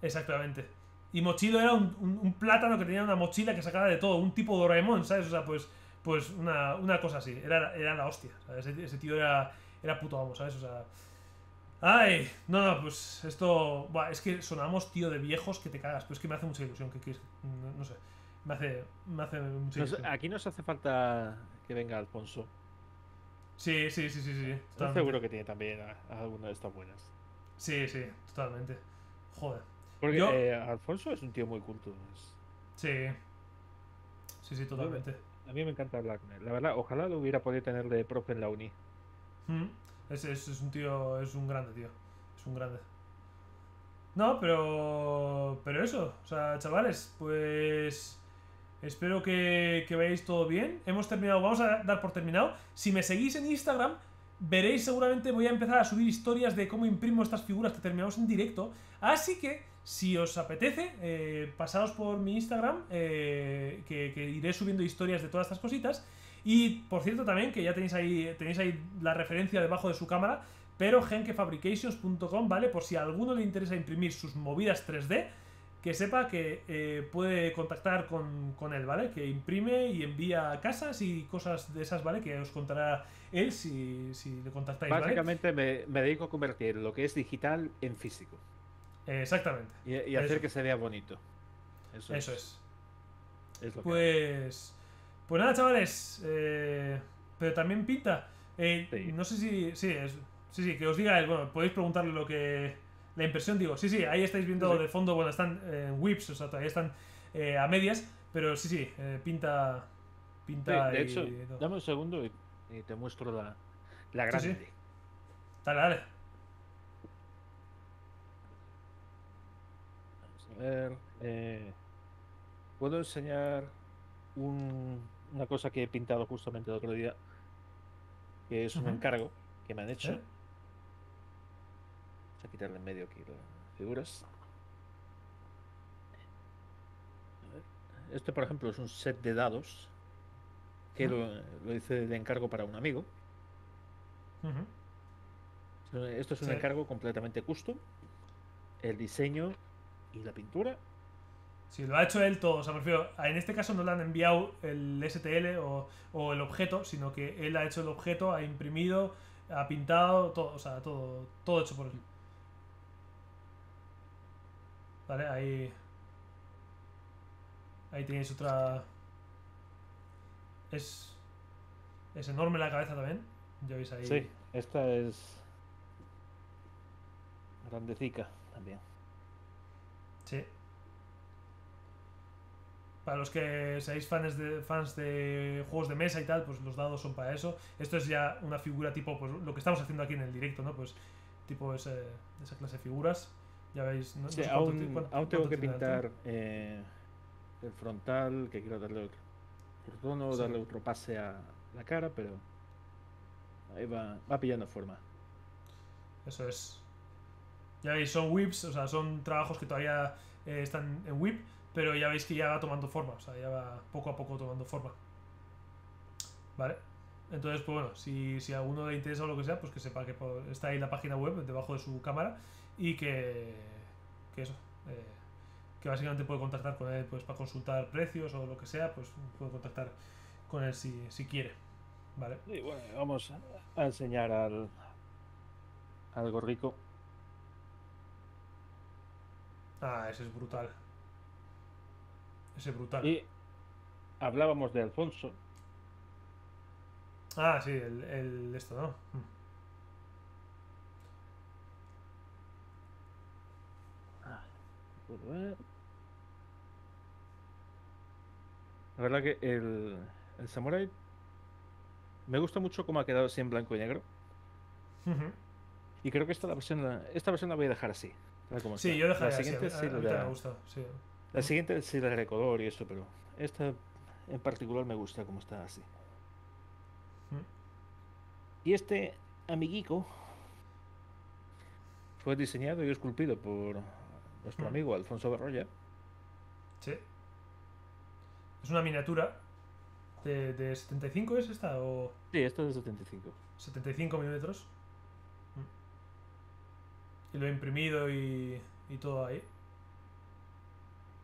exactamente. Y Mochilo era un, un- un plátano que tenía una mochila que sacaba de todo, un tipo Doraemon, ¿sabes? O sea, pues, pues una, una cosa así. Era, era la hostia. ¿sabes? Ese, ese tío era, era puto amo, ¿sabes? O sea. Ay, no, no, pues esto. Buah, es que sonamos, tío, de viejos que te cagas, pero es que me hace mucha ilusión. Que, que- no, no sé. Me hace, me hace Nos- aquí nos hace falta que venga Alfonso. Sí, sí, sí, sí, sí. Estoy seguro que tiene también a- a alguna de estas buenas. Sí, sí, totalmente. Joder. Porque Yo- eh, Alfonso es un tío muy culto. es- Sí. Sí, sí, totalmente. A mí me encanta hablar con él. La verdad, ojalá lo hubiera podido tener de profe en la uni. Mm. Es, es, es un tío, es un grande, tío. Es un grande. No, pero. Pero eso. O sea, chavales, pues. Espero que, que veáis todo bien. Hemos terminado, vamos a dar por terminado. Si me seguís en Instagram, veréis seguramente voy a empezar a subir historias de cómo imprimo estas figuras que terminamos en directo. Así que, si os apetece, eh, pasaos por mi Instagram, eh, que, que iré subiendo historias de todas estas cositas. Y por cierto también que ya tenéis ahí, tenéis ahí la referencia debajo de su cámara, pero genkefabrications.com, ¿vale? Por si a alguno le interesa imprimir sus movidas 3D, que sepa que eh, puede contactar con, con él, ¿vale? Que imprime y envía casas y cosas de esas, ¿vale? Que os contará él si, si le contactáis, ¿vale? Básicamente me, me dedico a convertir lo que es digital en físico. Exactamente, Y, y hacer Eso. que se vea bonito. Eso, eso es. es lo que Pues. Pues nada, chavales. eh, pero también pinta. eh, Sí. No sé si. Sí, es, sí, sí, que os diga él. Bueno, podéis preguntarle lo que. La impresión, digo. Sí, sí, ahí estáis viendo Sí. de fondo. Bueno, están en whips, o sea, todavía están eh, a medias. Pero sí, sí, eh, pinta. Sí, Pinta. de y hecho, dame un segundo y, y te muestro la, la Sí, sí. grande. Dale, dale. Vamos a ver. eh, Puedo enseñar un- una cosa que he pintado justamente el otro día, que es un encargo que me han hecho. Vamos a quitarle en medio aquí las figuras. Este, por ejemplo, es un set de dados que lo, lo hice de encargo para un amigo. Esto es un Sí. encargo completamente custom. El diseño y la pintura. Sí, lo ha hecho él todo. O sea, me refiero, a- en este caso no le han enviado el STL o, o el objeto, sino que él ha hecho el objeto, ha imprimido, ha pintado, todo, o sea, todo, todo hecho por él. Vale, ahí. Ahí tenéis otra. Es. Es enorme la cabeza también. Ya veis ahí. Sí, esta es grandecica también. Sí. Para los que seáis fans de, fans de juegos de mesa y tal, pues los dados son para eso. Esto es ya una figura tipo, pues lo que estamos haciendo aquí en el directo, ¿no? Pues tipo ese, esa clase de figuras. Ya veis, ¿no? No Sí, sé aún, ti- cuánto- aún tengo que pintar eh, el frontal, que quiero darle otro, otro tono, Sí. darle otro pase a la cara, pero ahí va, va pillando forma. Eso es. Ya veis, son whips, o sea, son trabajos que todavía eh, están en whip, pero ya veis que ya va tomando forma, o sea, ya va poco a poco tomando forma. ¿Vale? Entonces, pues bueno, si, si a alguno le interesa o lo que sea, pues que sepa que está ahí la página web debajo de su cámara y que, que eso, eh, que básicamente puede contactar con él pues para consultar precios o lo que sea, pues puede contactar con él si, si quiere. ¿Vale? Y bueno, vamos a enseñar al, al gorrico. Ah, ese es brutal. Ese es brutal. Y hablábamos de Alfonso. Ah, sí, el, el esto, ¿no? La verdad que el, el Samurai me gusta mucho cómo ha quedado así en blanco y negro. Y creo que esta la versión, esta versión la voy a dejar así. sí, yo dejaría la siguiente así. sí, me gusta, sí. La siguiente sí la recolor y eso, pero esta en particular me gusta como está así. Mm. Y este amiguico fue diseñado y esculpido por nuestro mm. amigo Alfonso Barroya. Sí. Es una miniatura de, de 75, ¿es esta? O... Sí, esta es de 75. 75 milímetros. Y lo he imprimido y, y todo ahí.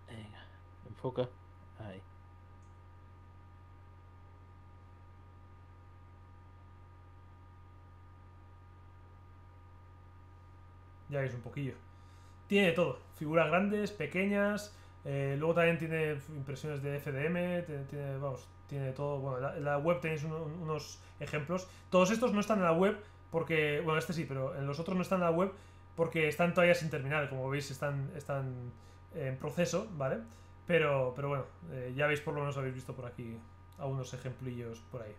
Venga, enfoca. Ahí. Ya veis un poquillo. Tiene todo. Figuras grandes, pequeñas. Eh, luego también tiene impresiones de FDM. Tiene, todo. Bueno, en la, web tenéis unos ejemplos. Todos estos no están en la web porque. Bueno, este sí, pero en los otros no están en la web porque están todavía sin terminar. Como veis, están, están en proceso, ¿vale? Pero, pero bueno, eh, ya veis, por lo menos habéis visto por aquí algunos ejemplillos por ahí.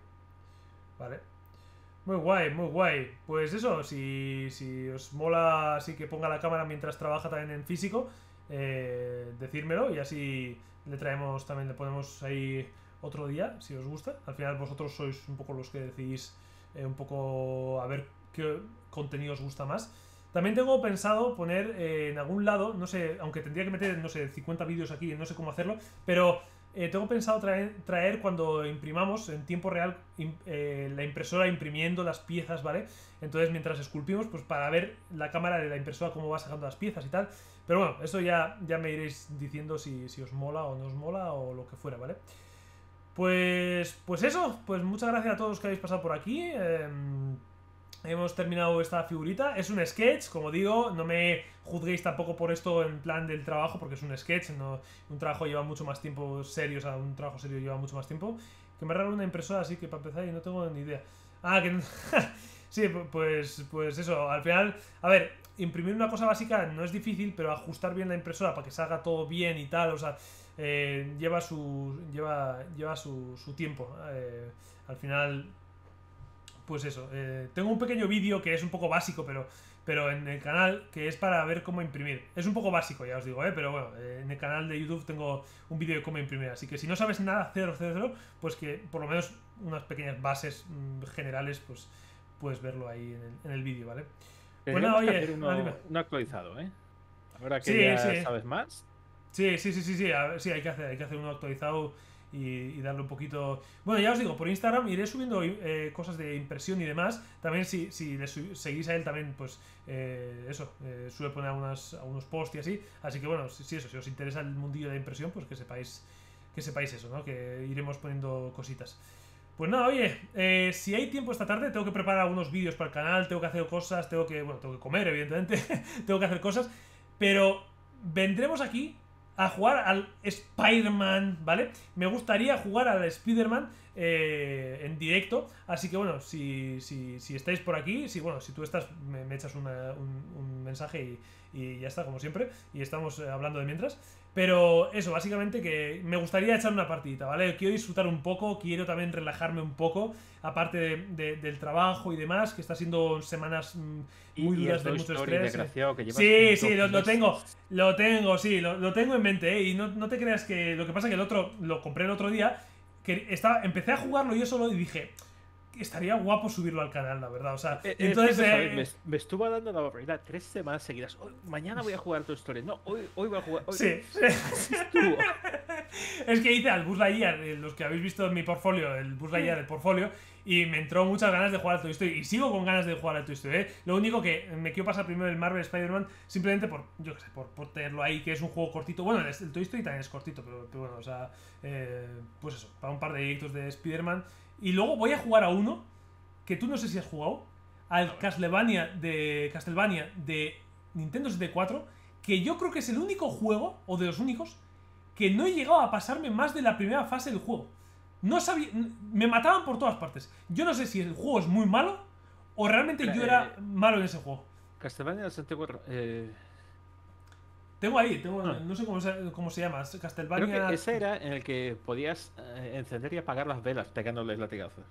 ¿Vale? Muy guay, muy guay. Pues eso, si, si os mola así que ponga la cámara mientras trabaja también en físico, eh, decírmelo y así le traemos también, le ponemos ahí otro día, si os gusta. Al final vosotros sois un poco los que decidís eh, un poco a ver qué contenido os gusta más. También tengo pensado poner eh, en algún lado, no sé, aunque tendría que meter, no sé, 50 vídeos aquí, no sé cómo hacerlo, pero eh, tengo pensado traer, traer, cuando imprimamos en tiempo real eh, la impresora imprimiendo las piezas, ¿vale? Entonces mientras esculpimos, pues para ver la cámara de la impresora cómo va sacando las piezas y tal. Pero bueno, eso ya, ya me iréis diciendo si, si os mola o no os mola o lo que fuera, ¿vale? Pues, pues eso, pues muchas gracias a todos que habéis pasado por aquí. Em, Hemos terminado esta figurita. Es un sketch, como digo, no me juzguéis tampoco por esto en plan del trabajo, porque es un sketch, un trabajo lleva mucho más tiempo serio, o sea, un trabajo serio lleva mucho más tiempo. Que me regalo una impresora así que para empezar y no tengo ni idea. Ah, que... sí, pues, pues eso, al final, a ver, imprimir una cosa básica no es difícil, pero ajustar bien la impresora para que salga todo bien y tal, o sea, eh, lleva su lleva, lleva su, su tiempo. Eh, al final pues eso, eh, tengo un pequeño vídeo que es un poco básico, pero, pero en el canal, que es para ver cómo imprimir. Es un poco básico, ya os digo, ¿eh? pero bueno, eh, en el canal de YouTube tengo un vídeo de cómo imprimir, así que si no sabes nada, cero, cero, cero, pues que por lo menos unas pequeñas bases mm, generales, pues puedes verlo ahí en el, vídeo, ¿vale? Pues nada, oye, un actualizado, ¿eh? Ahora que ya sabes más. Sí, sí, sí, sí, sí, sí, hay que hacer, hay que hacer uno actualizado y, darle un poquito... Bueno, ya os digo, por Instagram iré subiendo eh, cosas de impresión y demás. También si, si le seguís a él también, pues eh, eso, eh, suele poner algunas, algunos posts y así. Así que bueno, si, eso, si os interesa el mundillo de impresión, pues que sepáis, que sepáis eso, ¿no? Que iremos poniendo cositas. Pues nada, oye, si hay tiempo esta tarde, tengo que preparar algunos vídeos para el canal, tengo que hacer cosas, tengo que, bueno, tengo que comer, evidentemente, tengo que hacer cosas, pero vendremos aquí a jugar al Spider-Man, ¿vale? Me gustaría jugar al Spider-Man eh, en directo, así que bueno, si, si, si, estáis por aquí, si bueno, si tú estás, me, echas un, un, mensaje y, y, ya está, como siempre, y estamos eh, hablando de mientras. Pero eso, básicamente que me gustaría echar una partidita, ¿vale? Quiero disfrutar un poco, quiero también relajarme un poco, aparte del trabajo y demás, que está siendo semanas mm, muy duras de mucho estrés. sí, sí, lo, tengo, lo tengo, sí, lo, tengo en mente, ¿eh? Y no, no, te creas que lo que pasa es que el otro, lo compré el otro día, que estaba, empecé a jugarlo yo solo y dije estaría guapo subirlo al canal, la verdad. O sea, eh, eh, entonces. Eh, me, estuvo dando la barbaridad tres semanas seguidas. mañana voy a jugar tu historia. No, hoy, hoy voy a jugar. Sí, sí. es que hice al Bus Lightyear, los que habéis visto en mi portfolio, el Bus Lightyear, el portfolio, y me entró muchas ganas de jugar al Toy Story. Y sigo con ganas de jugar al Toy Story. Lo único que me quiero pasar primero el Marvel Spider-Man, simplemente por, yo qué sé, por, por, tenerlo ahí, que es un juego cortito. Bueno, el, Toy Story también es cortito, pero, bueno, o sea, pues eso, para un par de directos de Spider-Man y luego voy a jugar a uno que tú no sé si has jugado, al Castlevania de Castlevania de Nintendo 64, que yo creo que es el único juego, o de los únicos, que no he llegado a pasarme más de la primera fase del juego. No sabía. Me mataban por todas partes. Yo no sé si el juego es muy malo o realmente yo era eh, malo en ese juego. Castlevania 64. Eh... Tengo ahí, tengo, ah. no sé cómo se, cómo se llama. Castlevania. Creo que ese era en el que podías eh, encender y apagar las velas pegándoles latigazos.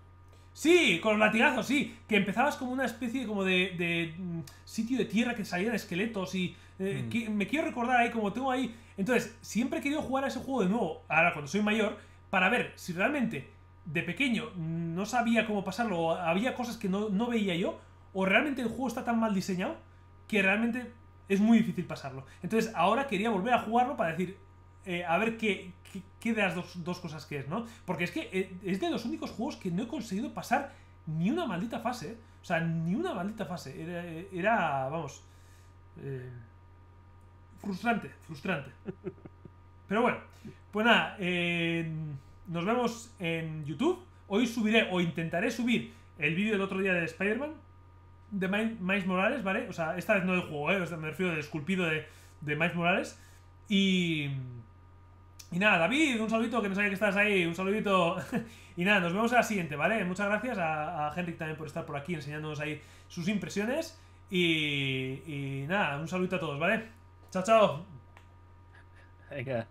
Sí, con los latigazos, sí. Que empezabas como una especie como de, de mm, sitio de tierra que salían esqueletos y... eh, Mm. que- me quiero recordar ahí como tengo ahí... Entonces, siempre he querido jugar a ese juego de nuevo, ahora cuando soy mayor, para ver si realmente de pequeño no sabía cómo pasarlo o había cosas que no, no veía yo, o realmente el juego está tan mal diseñado que realmente es muy difícil pasarlo. Entonces, ahora quería volver a jugarlo para decir, eh, a ver qué, qué, de las dos, dos cosas que es, ¿no? Porque es que eh, es de los únicos juegos que no he conseguido pasar ni una maldita fase, ¿eh? O sea, ni una maldita fase. Era, era, vamos... frustrante, frustrante. Pero bueno, pues nada, nos vemos en YouTube. Hoy subiré o intentaré subir el vídeo del otro día de Spider-Man, de Mi- Miles Morales, ¿vale? O sea, esta vez no del juego, ¿eh? Me refiero del esculpido de, de Miles Morales. Y... Y nada, David, un saludito, que no sabía que estás ahí, un saludito. y nada, nos vemos a la siguiente, ¿vale? Muchas gracias a, a Henrik también por estar por aquí enseñándonos ahí sus impresiones. Y, y nada, un saludito a todos, ¿vale? Chao, chao. Venga.